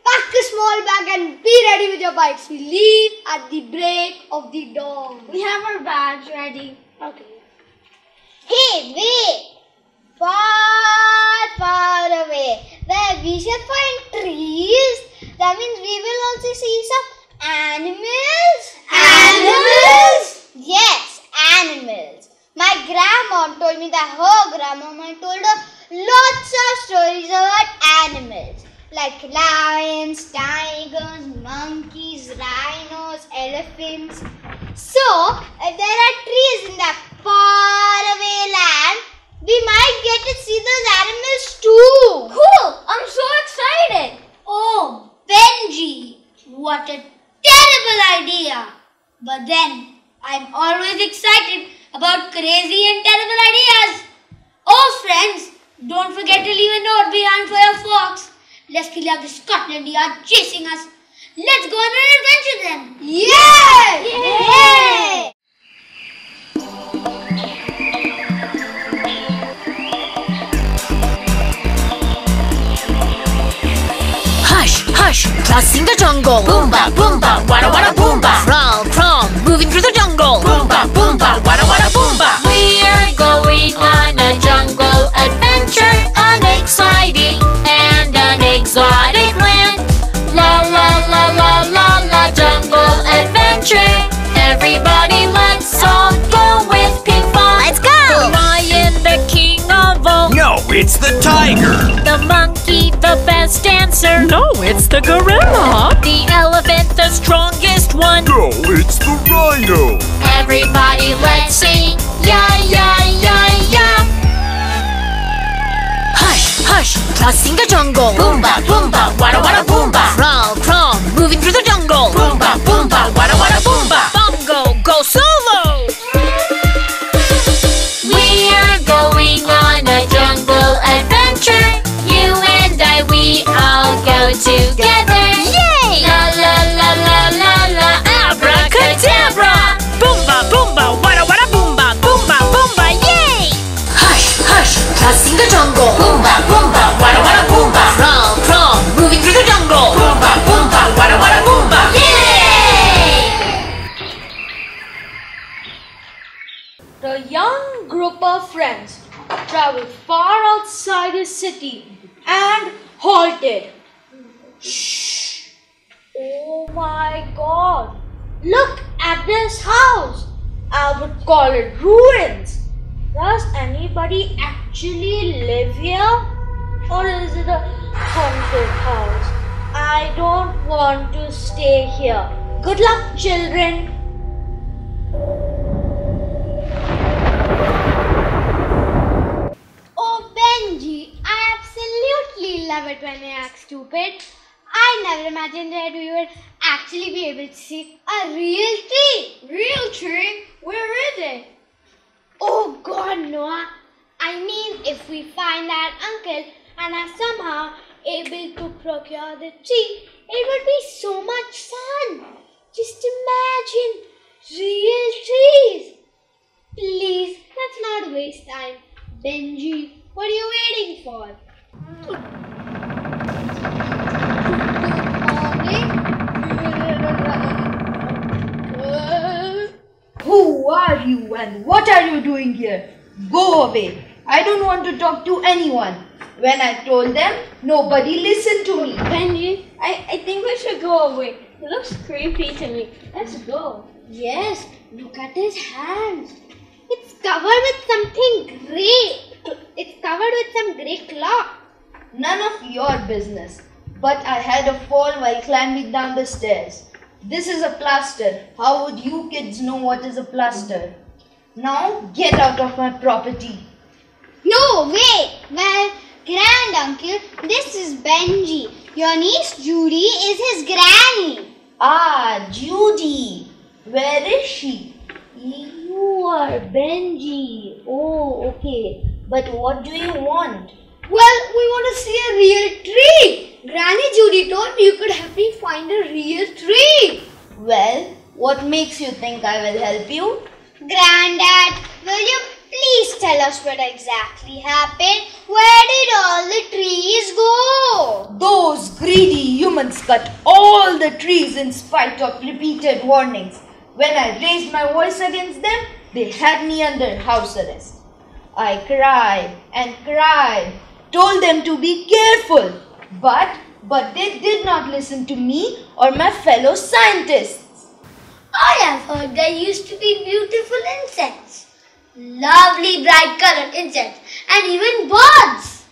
S6: Pack a small bag and be ready with your bikes. We leave at the break of the dawn. We have our bags ready. Okay. Hey, wait! Far, far away, where we shall find trees. That means we will also see some animals. Animals? Yes, animals. My grandma told me that her grandmama told her lots of stories about animals like lions, tigers, monkeys, rhinos, elephants. So, if there are trees in that faraway land, we might get to see those animals too.
S11: Cool! I'm so excited!
S6: Oh, Benji, what a terrible idea. But then, I'm always excited about crazy and terrible ideas. Oh, friends, don't forget to leave a note behind for your fox. Let's feel like the Scotland Yard chasing us. Let's go on an adventure then. Yeah! Yay!
S13: Hush, hush, crossing the jungle. Boomba, boomba, wada wada boomba. Crawl, crawl, moving through the jungle. Boomba, boomba, wada wada boomba. We're going on a jungle adventure, an exciting and an exotic land. La la la la la la jungle adventure. Everybody, let's all go with Pink Fong. Let's go. The lion, the king of all.
S14: No, it's the tiger.
S13: The monkey, the best dancer.
S14: No, it's the gorilla.
S13: The elephant, the strongest one.
S14: No, it's the rhino.
S13: Everybody, let's sing. Yeah, yeah, Hush, crossing the jungle. Boomba, boomba, wada wada boomba. Crawl, crawl, moving through the jungle. Boomba, boomba, wada wada boomba. Bongo, go solo. We are going on
S14: a jungle adventure. You and I, we all
S13: go together. Crossing the jungle. Wada wada moving through the jungle. Wada wada. Yay!
S3: The young group of friends traveled far outside the city and halted. Shh! Oh my god! Look at this house! I would call it ruins. Does anybody actually live here? Or is it a haunted house? I don't want to stay here. Good luck, children.
S6: Oh, Benji, I absolutely love it when you act stupid. I never imagined that we would actually be able to see a real tree. Real tree? Where is it? Oh God, Noah. I mean, if we find that uncle and are somehow able to procure the tree, it would be so much fun. Just imagine real trees. Please, let's not waste time. Benji, what are you waiting for?
S15: Who are you and what are you doing here? Go away. I don't want to talk to anyone. When I told them, nobody listened to me.
S3: Benji, I, I think we should go away. He looks creepy to me. Let's go.
S6: Yes, look at his hands. It's covered with something grey. It's covered with some grey cloth.
S15: None of your business. But I had a fall while climbing down the stairs. This is a plaster. How would you kids know what is a plaster? Now get out of my property.
S6: No, wait. Well, grand uncle, this is Benji. Your niece Judy is his granny.
S15: Ah, Judy. Where is she?
S6: You are Benji. Oh, okay.
S15: But what do you want?
S6: Well, we want to see a real tree. Granny Judy told me you could help me find a real tree.
S15: Well, what makes you think I will help you?
S6: Granddad, will you please tell us what exactly happened? Where did all the trees go?
S15: Those greedy humans cut all the trees in spite of repeated warnings. When I raised my voice against them, they had me under house arrest. I cried and cried, told them to be careful, but but they did not listen to me or my fellow scientists.
S6: I have heard there used to be beautiful insects. Lovely bright colored insects and even birds.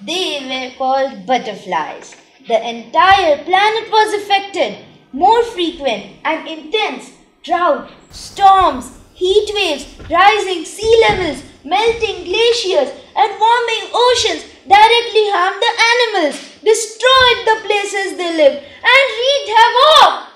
S15: They were called butterflies. The entire planet was affected. More frequent and intense drought, storms, heat waves, rising sea levels, melting glaciers, and warming oceans directly harmed the animals, destroyed the places they lived, and wreaked havoc.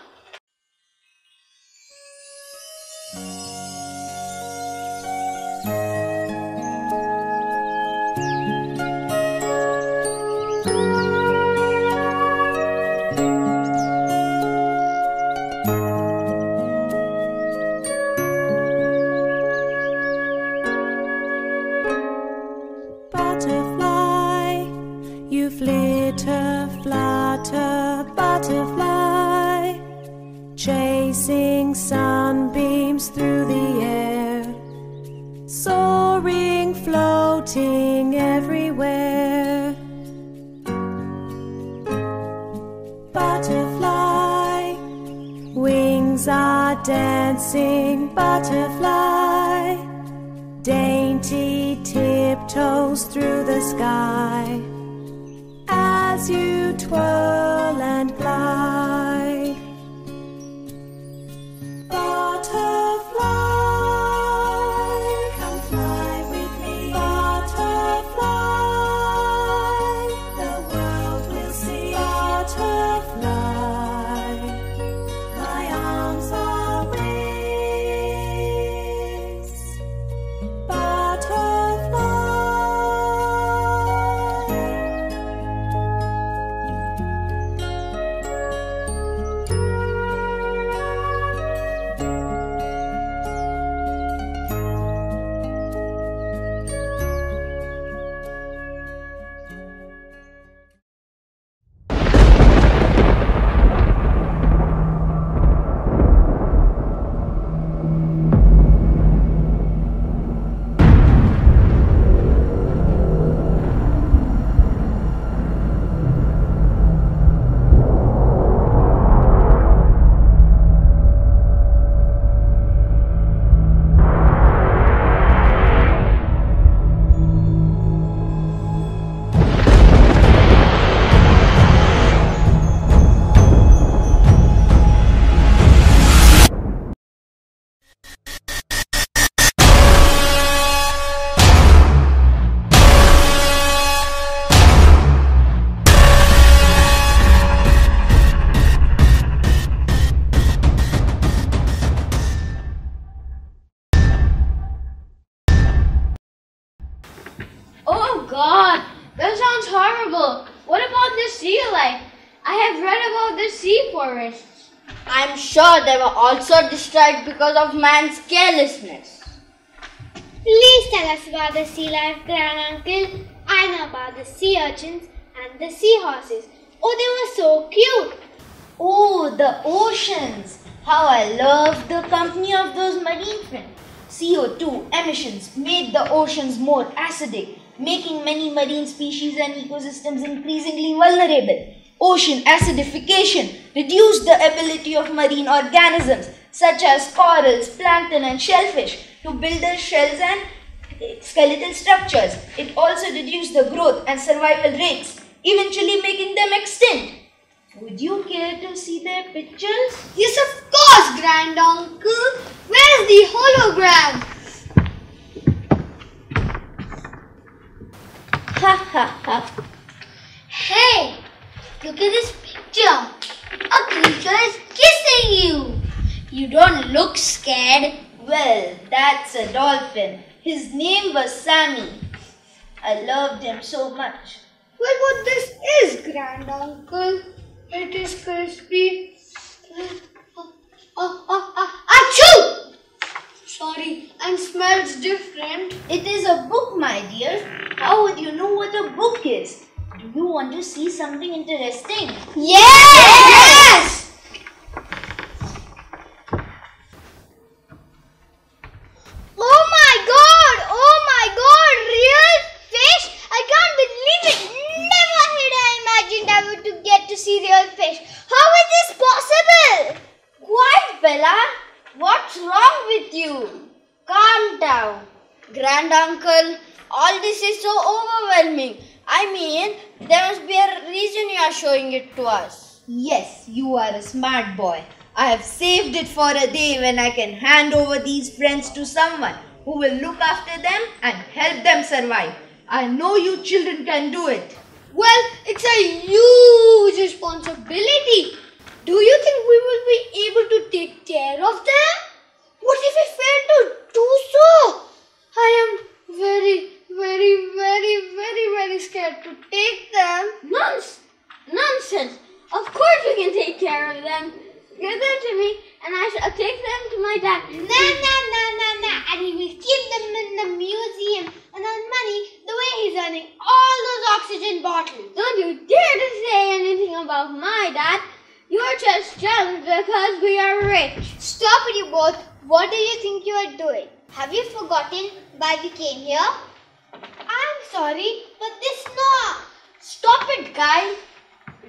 S16: Butterfly dainty tiptoes through the sky
S15: destroyed because of man's carelessness.
S6: Please tell us about the sea life, Grand Uncle. I know about the sea urchins and the seahorses. Oh, they were so cute.
S15: Oh, the oceans! How I loved the company of those marine friends. CO2 emissions made the oceans more acidic, making many marine species and ecosystems increasingly vulnerable. Ocean acidification reduced the ability of marine organisms such as corals, plankton, and shellfish to build their shells and skeletal structures. It also reduced the growth and survival rates, eventually making them extinct. Would you care to see their pictures?
S3: Yes, of course, Grand Uncle. Where's the hologram?
S15: Ha ha ha.
S6: Hey, look at this picture. A creature is kissing you. You don't look scared.
S15: Well, that's a dolphin. His name was Sammy. I loved him so much.
S3: Well, what this is, Grand Uncle? It is crispy. Oh, oh, oh, achoo! Sorry, and smells different.
S15: It is a book, my dear. How would you know what a book is? Do you want to see something interesting?
S6: Yes! Oh my god! Oh my god! Real fish? I can't believe it! Never had I imagined I would to get to see real fish. How is this possible?
S15: Quiet, Bella. What's wrong with you? Calm down. Grand uncle, all this is so overwhelming. I mean, there must be a reason you are showing it to us. Yes, you are a smart boy. I have saved it for a day when I can hand over these friends to someone who will look after them and help them survive. I know you children can do it.
S3: Well, it's a huge responsibility. Do you think we will be able to take care of them? What if we fail to do so? I am very, very, very, very, very scared to take them.
S17: Nonsense! Nonsense! Of course we can take care of them. Give them to me and I shall take them to my dad.
S6: Nah, nah, nah, nah, nah. And he will keep them in the museum and earn money the way he's earning all those oxygen bottles.
S17: Don't you dare to say anything about my dad. You're just jealous because we are rich.
S6: Stop it, you both. What do you think you are doing? Have you forgotten why we came here? I'm sorry, but this no.
S15: Stop it, guys.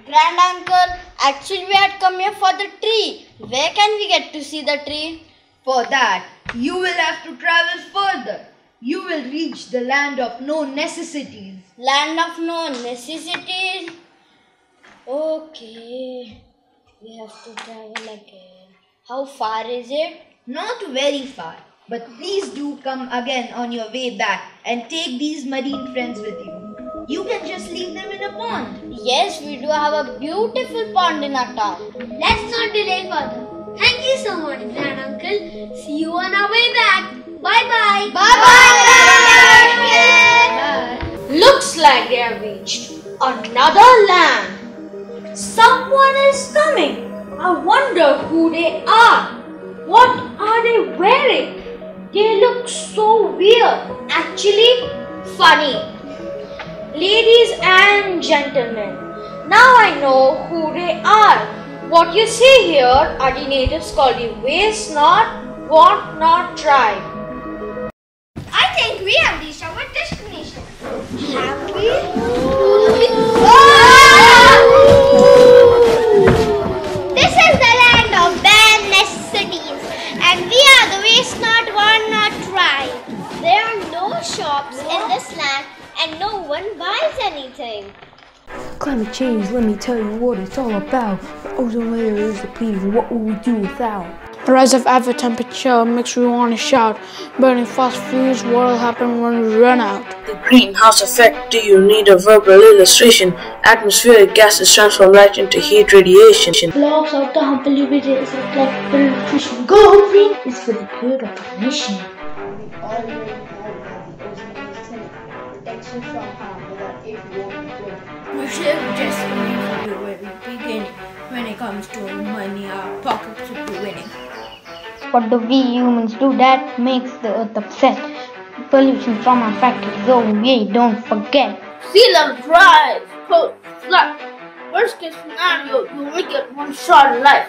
S15: Grand uncle, actually we had come here for the tree. Where can we get to see the tree? For that, you will have to travel further. You will reach the land of no necessities. Land of no necessities? Okay. We have to travel again. How far is it? Not very far. But please do come again on your way back and take these marine friends with you. You can just leave them in a pond. Yes, we do have a beautiful pond in our town.
S6: Let's not delay further. Thank you so much, Grand Uncle. See you on our way back. Bye bye. Bye bye.
S9: Looks like they have reached another land. Someone is coming. I wonder who they are. What are they wearing? They look so weird. Actually, funny. Ladies and gentlemen, now I know who they are. What you see here are the natives called the Waste Not, Want Not tribe.
S6: I think we have reached our destination. Have we? This is the land of bare necessities, and we are the waste not one not tribe. There are no shops in this land, and no one buys anything.
S12: Climate change, let me tell you what it's all about. The ozone layer is depleted. What will we do without?
S18: The rise of average temperature makes me want to shout. Burning fossil fuels, what'll happen when we run out?
S19: The greenhouse effect. Do you need a verbal illustration? Atmospheric gases transform light into heat radiation.
S20: Blocks of the humble liberties like nutrition. Go green is for the good of the nation.
S21: Protection from harm it won't be good.
S3: Should just believed from the very beginning when it comes to money, our pockets would be winning.
S22: What do we humans do that makes the earth upset? Pollution from our factories, oh yeah, don't forget.
S11: Sea level rise, coast flood. Worst case scenario, you only get one shot at life.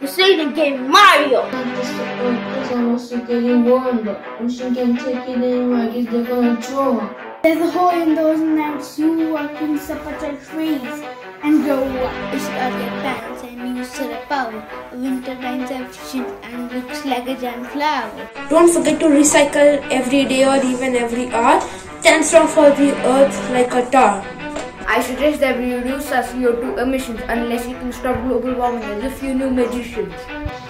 S11: This ain't a game Mario.
S23: It's almost getting warm. The ocean can take it anywhere. I guess they're gonna throw up.
S24: There's a hole in those nuts. You walk in separate trees and grow up. It's all your pants and use solar power. Winter time's efficient and looks like a giant flower.
S12: Don't forget to recycle every day or even every hour. Stands strong for the earth like a tar.
S25: I suggest that we reduce our CO2 emissions unless you can stop global warming as a few new magicians.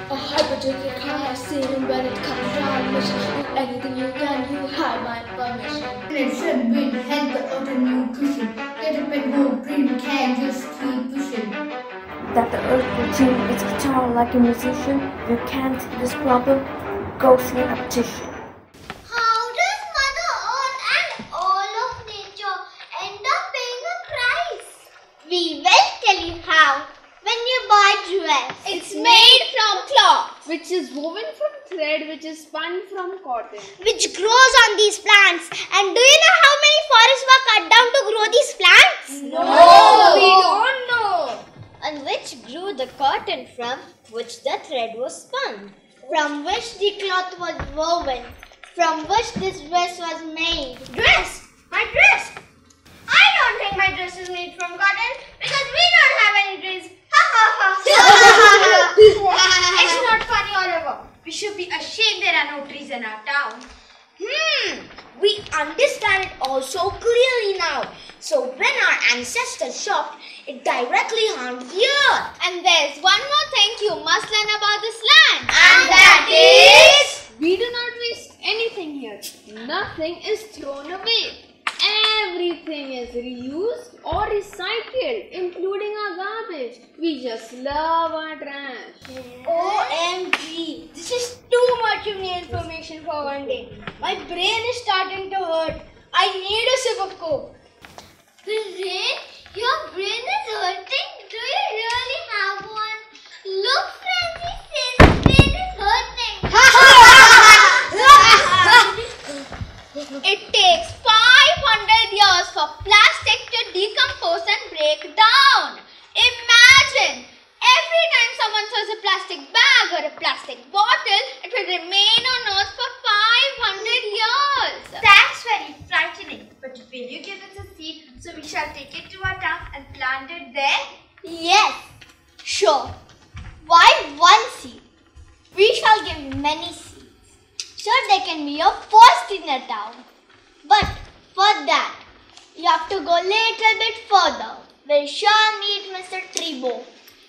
S24: A hypothetical car sailing when it comes down. Mission anything you can. You have my permission.
S26: It should be health, earth, and nutrition. Get up and go, dream, can just keep pushing.
S22: That the earth will tune its guitar like a musician. You can't see this problem, go see an optician.
S6: How does Mother Earth and all of nature end up paying a price? We will tell you how. When you buy dress,
S27: It's made from cloth, which is woven from thread, which is spun from cotton.
S6: which grows on these plants. And do you know how many forests were cut down to grow these plants?
S27: No, we don't know.
S28: And which grew the cotton from which the thread was spun.
S6: From which the cloth was woven. From which this dress was made. Dress? My dress? I don't think my dress is made from cotton because we don't have any trees. Ha ha ha. it's not funny or ever. We should be ashamed there are no trees in our town.
S11: Hmm, we understand it all so clearly now. So when our ancestors shopped, it directly harmed the earth.
S27: And there's one more thing you must learn about this land.
S11: And that is?
S27: We do not waste anything here. Nothing is thrown away. Everything is reused or recycled, including our garbage. We just love our trash.
S11: OMG, this is too much of new information for one day. My brain is starting to hurt. I need a sip of coke.
S6: Brain? Your brain is hurting? Do you really have one? Look, Francie says brain is hurting.
S27: It takes 500 years for plastic to decompose and break down. Imagine every time someone throws a plastic bag or a plastic bottle, it will remain on earth for 500 years.
S29: That's very frightening. But will you give us a seed so we shall take it to our town and plant it there?
S6: Yes, sure. Why one seed? We shall give many seeds. So they can be a first in the town. But for that, you have to go a little bit further. We shall meet Mr. Trebo.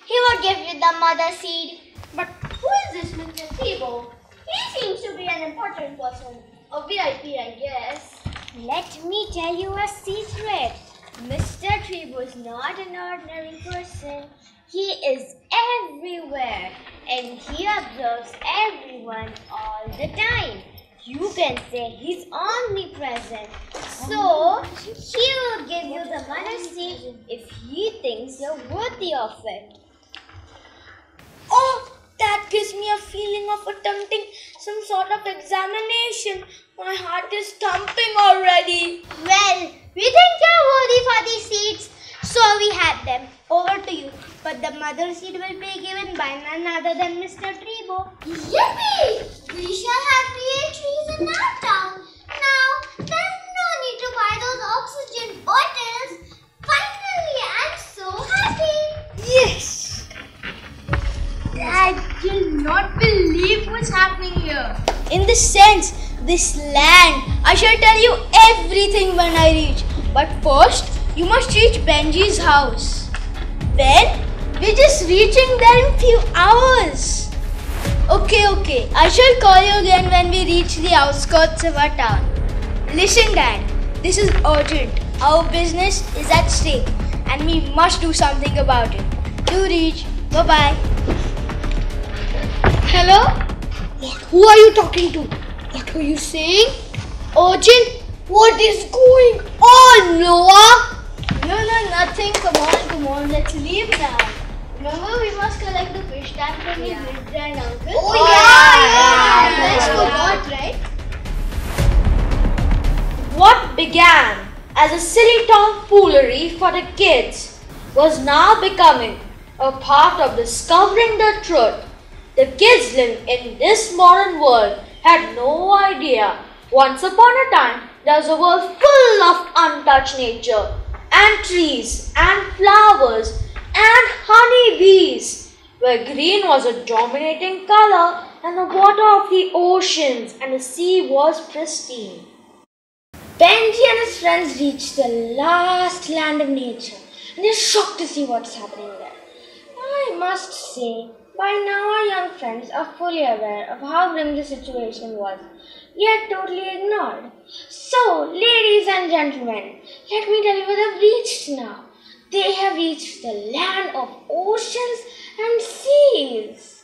S6: He will give you the mother seed. But who is this Mr. Trebo? He seems to be an important person. A VIP, I guess.
S28: Let me tell you a secret. Mr. Trebo is not an ordinary person. He is everywhere and he observes everyone all the time. You can say he's omnipresent. So, he will give you the seed if he thinks you're worthy of it.
S11: Oh, that gives me a feeling of attempting some sort of examination. My heart is thumping already.
S6: Well, we think you're worthy for these seeds, so we have them. Over to you. But the mother seed will be given by none other than Mr. Trebo. Yippee! We shall have real trees in our town. Now, there's no need to buy those oxygen bottles. Finally, I'm so happy.
S11: Yes!
S29: I cannot believe what's happening here.
S11: In this sense, this land, I shall tell you everything when I reach. But first, you must reach Benji's house. Then, we're just reaching there in few hours. Okay, okay. I shall call you again when we reach the outskirts of our town. Listen, Dad. This is urgent. Our business is at stake, and we must do something about it. Do reach. Bye bye. Hello? What? Who are you talking to? What were you saying? Urgent? What is going on, Noah? No, no, nothing. Come on, come on. Let's leave now. Remember, we must collect the fish tank from your great grand uncle.
S6: Oh, oh, yeah, yeah.
S11: Let's forgot, right?
S9: What began as a silly tomfoolery for the kids was now becoming a part of discovering the truth. The kids living in this modern world had no idea. Once upon a time, there was a world full of untouched nature, and trees, and flowers, and honeybees, where green was a dominating color, and the water of the oceans and the sea was pristine.
S30: Benji and his friends reach the last land of nature and they're shocked to see what's happening there. I must say, by now our young friends are fully aware of how grim the situation was, yet totally ignored. So, ladies and gentlemen, let me tell you where they've reached now. They have reached the land of oceans and seas.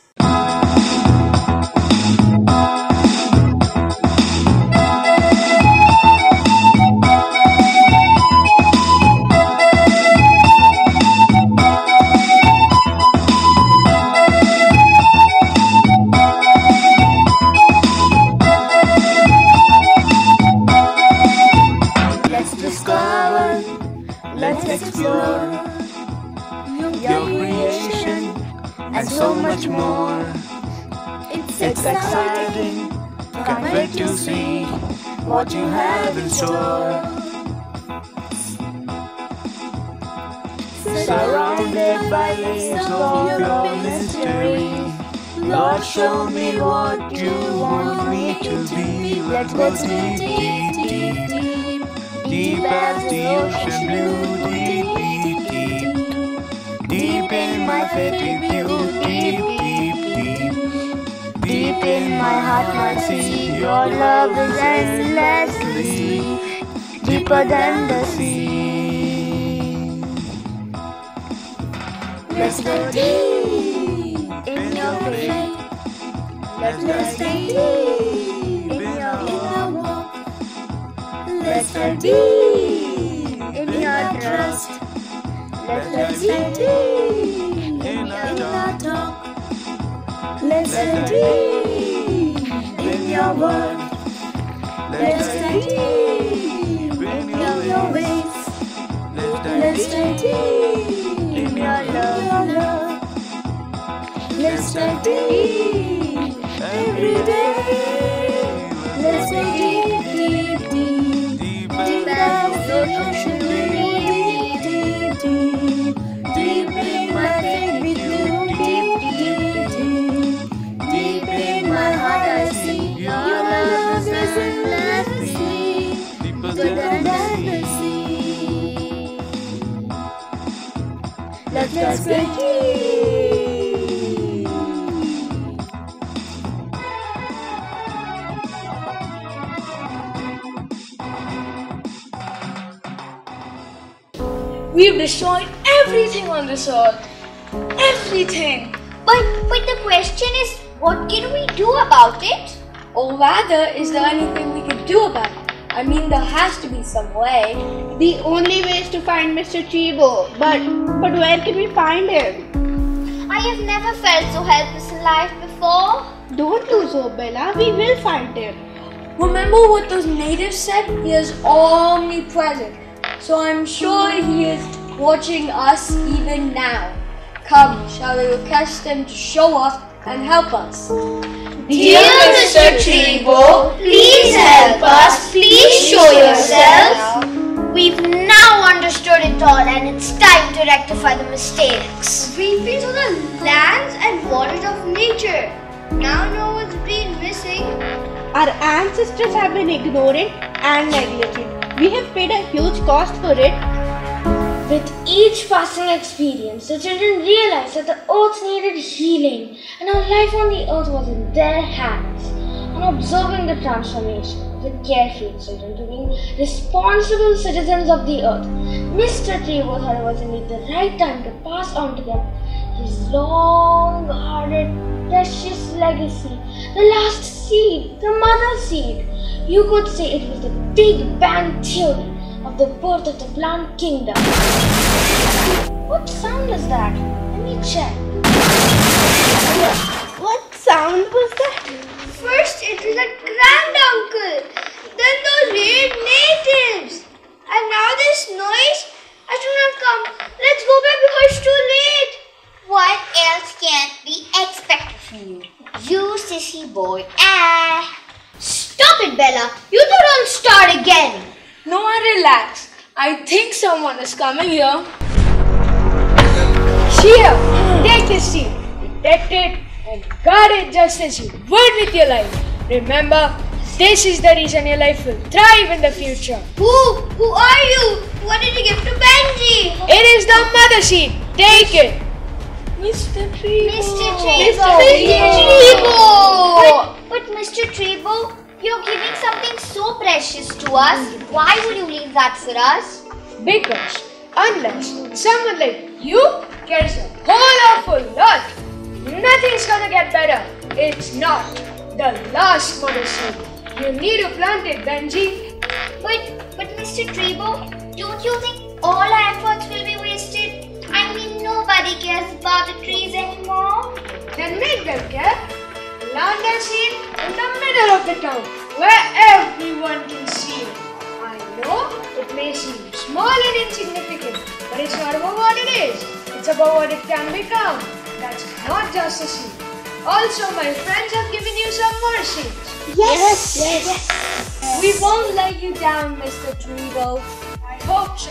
S31: What you have in store. Surrounded by layers of your mystery. Lord, show me what you want me to be. Let's go deep, deep, deep, deep, deep as the ocean blue. Deep, deep, deep, deep in my faith with you. Deep, in my heart, my sea. Your love is endlessly deeper than the sea. Let's go deep in your faith. Let's go deep in your walk. Let's go deep in your trust. Let's go deep in your talk. Let's go deep your word. Let's deep in your ways. Let's deep in your love. Let's deep every day. Let's go deep, deep, deep, deep as the ocean. Let's just go.
S30: We've destroyed everything on this earth. Everything.
S6: But, but the question is, what can we do about it?
S27: Or rather, is there anything we can do about it? I mean, there has to be some way.
S11: The only way is to find Mr. Trebo. But, but where can we find him?
S6: I have never felt so helpless in life before.
S11: Don't lose hope, Bella. We will find him.
S27: Remember what those natives said? He is omnipresent. So I'm sure he is watching us even now. Come, shall we request him to show us and help us?
S6: Dear Mr. Trebo, please help us. Please show yourself. We've now understood it all and it's time to rectify the mistakes.
S11: We've been to the lands and waters of nature. Now know what's been missing. Our ancestors have been ignorant and negligent. We have paid a huge cost for it.
S30: With each passing experience, the children realized that the earth needed healing and our life on the earth was in their hands. On observing the transformation the carefree children to being responsible citizens of the earth, Mr. Trebo was indeed the right time to pass on to them his long-hearted, precious legacy, the last seed, the mother seed. You could say it was the Big Bang Theory of the birth of the plant kingdom. What sound is that? Let me check.
S32: What sound was that? First it was a grand uncle, then those weird natives, and now this noise. I should not come. Let's go back before it's too late.
S6: What else can be expected from you? You sissy boy. Ah.
S32: Stop it, Bella. You two don't start again.
S27: No one relax. I think someone is coming here. Here, take this seat. Protect it and guard it just as you would with your life. Remember, this is the reason your life will thrive in the future.
S32: Who? Who are you? What did you give to Benji?
S27: It is the mother seed. Take it.
S32: Mr. Trebo.
S6: Mr.
S32: Mr.
S6: Trebo.
S32: Trebo.
S6: But, but Mr. Trebo, you're giving something so precious to us. Why would you leave that for us?
S27: Because unless someone like you gets a whole awful lot, nothing's gonna get better. It's not the last mother seed. You need to plant it, Benji.
S6: But, but Mr. Trebo, don't you think all our efforts will be wasted? I mean, nobody cares about the trees anymore.
S27: Then make them care. Plant that seed in the middle of the town where everyone can see it. I know it may seem small and insignificant, but it's not about what it is. It's about what it can become. That's not just a seed. Also, my friends have given you some more seeds.
S32: Yes, yes.
S27: We won't let you down, Mr. Trebo. I hope so.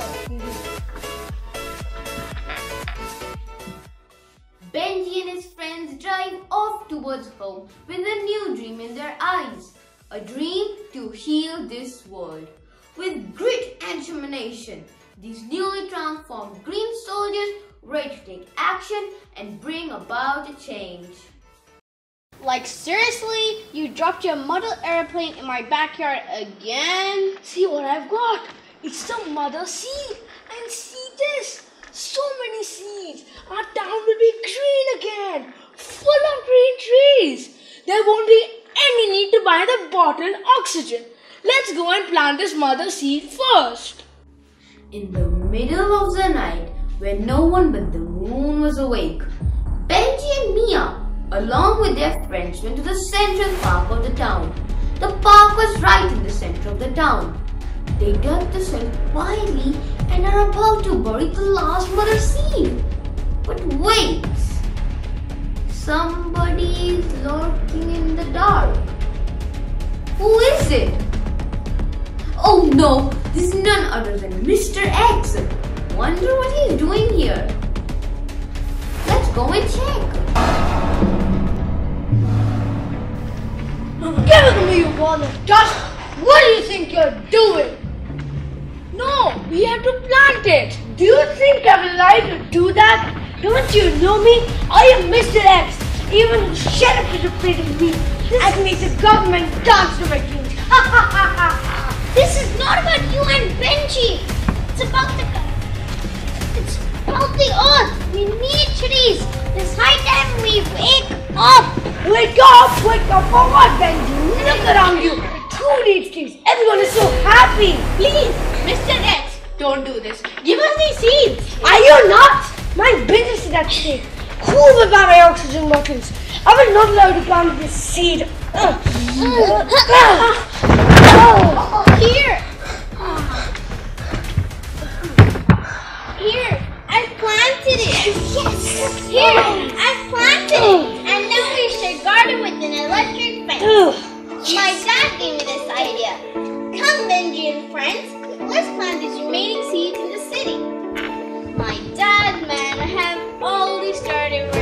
S3: Benji and his friends drive off towards home with a new dream in their eyes. A dream to heal this world. With grit and determination, these newly transformed green soldiers ready to take action and bring about a change.
S33: Like seriously? You dropped your model airplane in my backyard again?
S30: See what I've got? It's the mother seed. And see this. So many seeds. Our town will be green again. Full of green trees. There won't be any need to buy the bottled oxygen. Let's go and plant this mother seed first.
S3: In the middle of the night, when no one but the moon was awake, Benji and Mia, along with their friends, went to the central park of the town. The park was right in the center of the town. They dug the soil quietly and are about to bury the last mother seed. But wait! Somebody is lurking in the dark. Who is it? Oh no, this is none other than Mr. X. Wonder what he's doing here. Let's go and check.
S30: Give it to me, you ball of dust. What do you think you're doing? No, we have to plant it. Do you think I will lie to do that? Don't you know me? I am Mr. X. Even the sheriff is afraid of me. I can make the government dance to my dreams.
S32: This is not about you and Benji. It's about the about the earth. We need trees. It's high time we wake up.
S30: Wake up! Wake up for what, Benji? Look around you. Who needs trees? Everyone is so happy.
S32: Please, Mr. X, don't do this. Give us these seeds.
S30: Are you nuts? My business is at stake. Who will buy my oxygen bottles? I will not allow you to plant this seed.
S32: Uh, uh, uh, ah. Here. I planted it. Yes. Here, I planted it. And now we should guard it with an electric fence. My dad gave me this idea. Come, Benji and friends. Let's plant these remaining seeds in the city. My dad, man, I have already started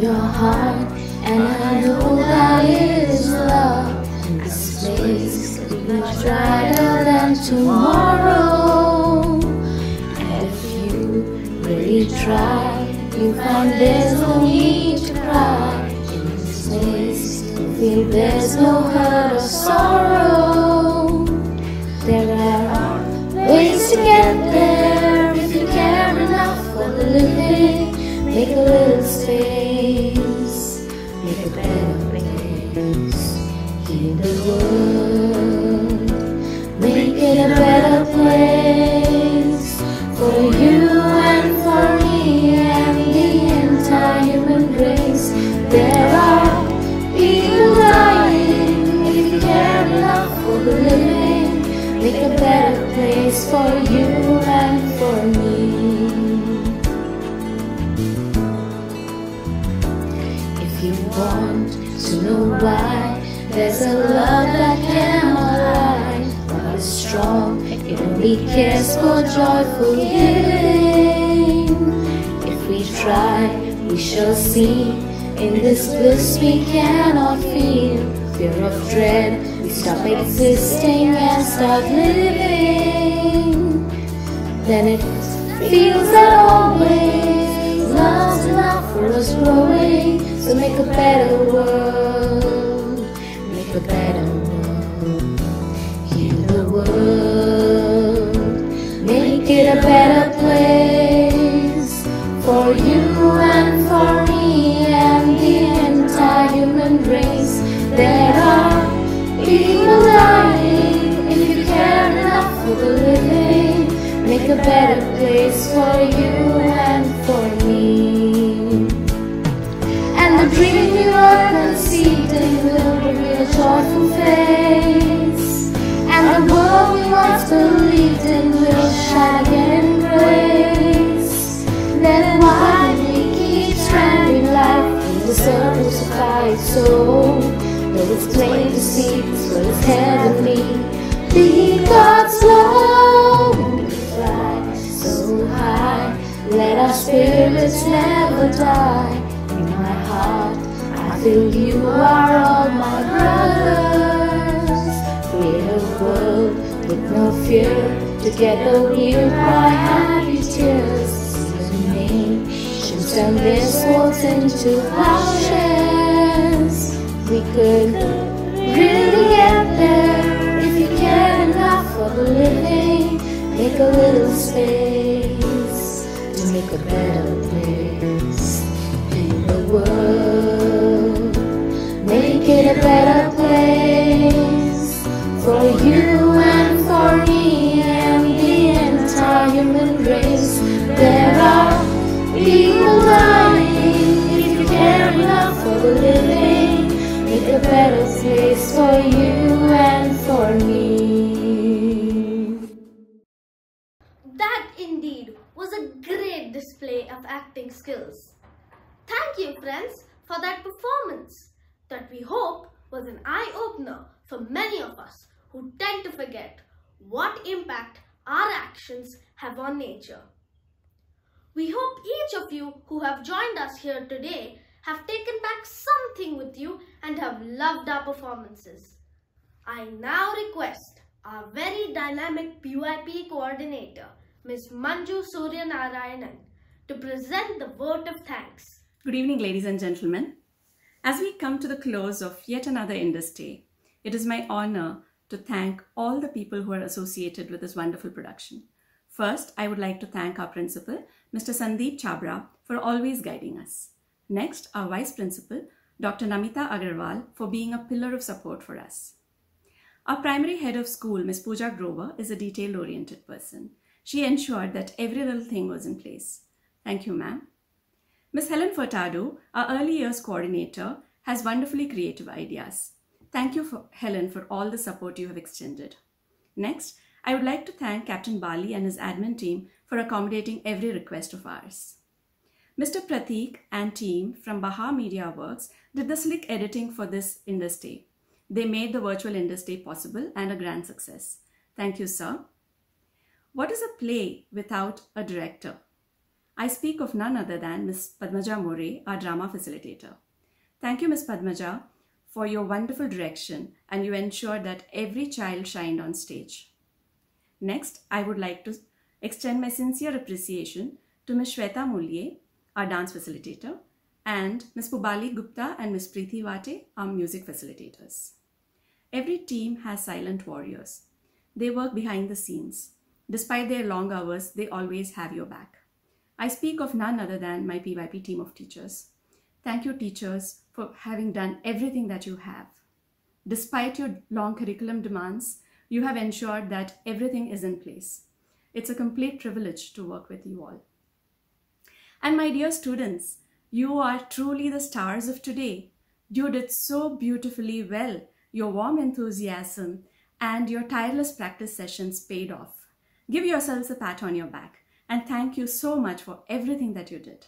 S9: your
S34: heart, and I know that is love. And this place could be much brighter than tomorrow. And if you really try, you find there's no need to cry. In this place, you feel there's no hurt or sorrow. There are ways to get there if you care enough for the living. Make a little space, better place. Heal the world, make it a better place for you and for me and the entire human race. There are people dying if you care enough for the living. Make a better place for you and for me. If you want to know why, there's a love that cannot lie. Love is strong, it only cares for joyful giving. If we try, we shall see. In this bliss we cannot feel fear of dread. We stop existing and start living. Then it feels that always love's enough us growing. So make a better world, make a better world, heal the world, make it a better place for you and for me and the entire human race. There are people dying if you care enough for the living. Make a better place for you so Though it's plain to see this world is heavenly Be God's love when we so high. Let our spirits never die. In my heart I feel you are all my brothers. Create a world with no fear Together we'll cry happy tears The nations turn their swords into plowshares We could really get there If you care enough for the living. Make a little space To make a better place In the world. Make it a better place For you and for me
S3: I now request our very dynamic PYP coordinator, Ms. Manju Suryanarayanan, to present the vote of thanks.
S35: Good evening, ladies and gentlemen. As we come to the close of yet another Indus Day, it is my honor to thank all the people who are associated with this wonderful production. First, I would like to thank our principal, Mr. Sandeep Chabra, for always guiding us. Next, our vice principal, Dr. Namita Agarwal, for being a pillar of support for us. Our primary head of school, Ms. Pooja Grover, is a detail-oriented person. She ensured that every little thing was in place. Thank you, ma'am. Ms. Helen Furtado, our early years coordinator, has wonderfully creative ideas. Thank you, for Helen, for all the support you have extended. Next, I would like to thank Captain Bali and his admin team for accommodating every request of ours. Mr. Pratik and team from Baha Media Works did the slick editing for this Indus Day. They made the virtual Indus Day possible and a grand success. Thank you, sir. What is a play without a director? I speak of none other than Ms. Padmaja More, our drama facilitator. Thank you, Ms. Padmaja, for your wonderful direction and you ensured that every child shined on stage. Next, I would like to extend my sincere appreciation to Ms. Shweta Mulye, our dance facilitator, and Ms. Pubali Gupta and Ms. Preeti Vate, our music facilitators. Every team has silent warriors. They work behind the scenes. Despite their long hours, they always have your back. I speak of none other than my PYP team of teachers. Thank you, teachers, for having done everything that you have. Despite your long curriculum demands, you have ensured that everything is in place. It's a complete privilege to work with you all. And my dear students, you are truly the stars of today. You did so beautifully well. Your warm enthusiasm and your tireless practice sessions paid off. Give yourselves a pat on your back and thank you so much for everything that you did.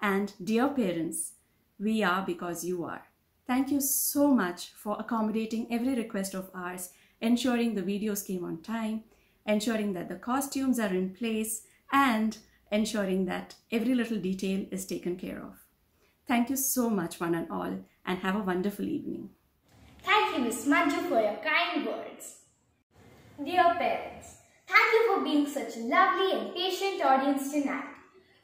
S35: And dear parents, we are because you are. Thank you so much for accommodating every request of ours, ensuring the videos came on time, ensuring that the costumes are in place, and ensuring that every little detail is taken care of. Thank you so much, one and all, and have a wonderful evening.
S2: You, Miss Manju, for your kind words. Dear parents, thank you for being such a lovely and patient audience tonight.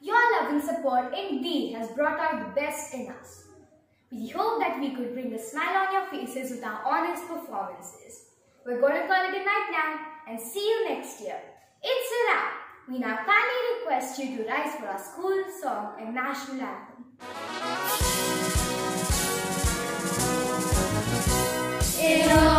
S2: Your love and support indeed has brought out the best in us. We hope that we could bring a smile on your faces with our honest performances. We're going to call it a night now and see you next year. It's a wrap. We now kindly request you to rise for our school song and national anthem.
S34: In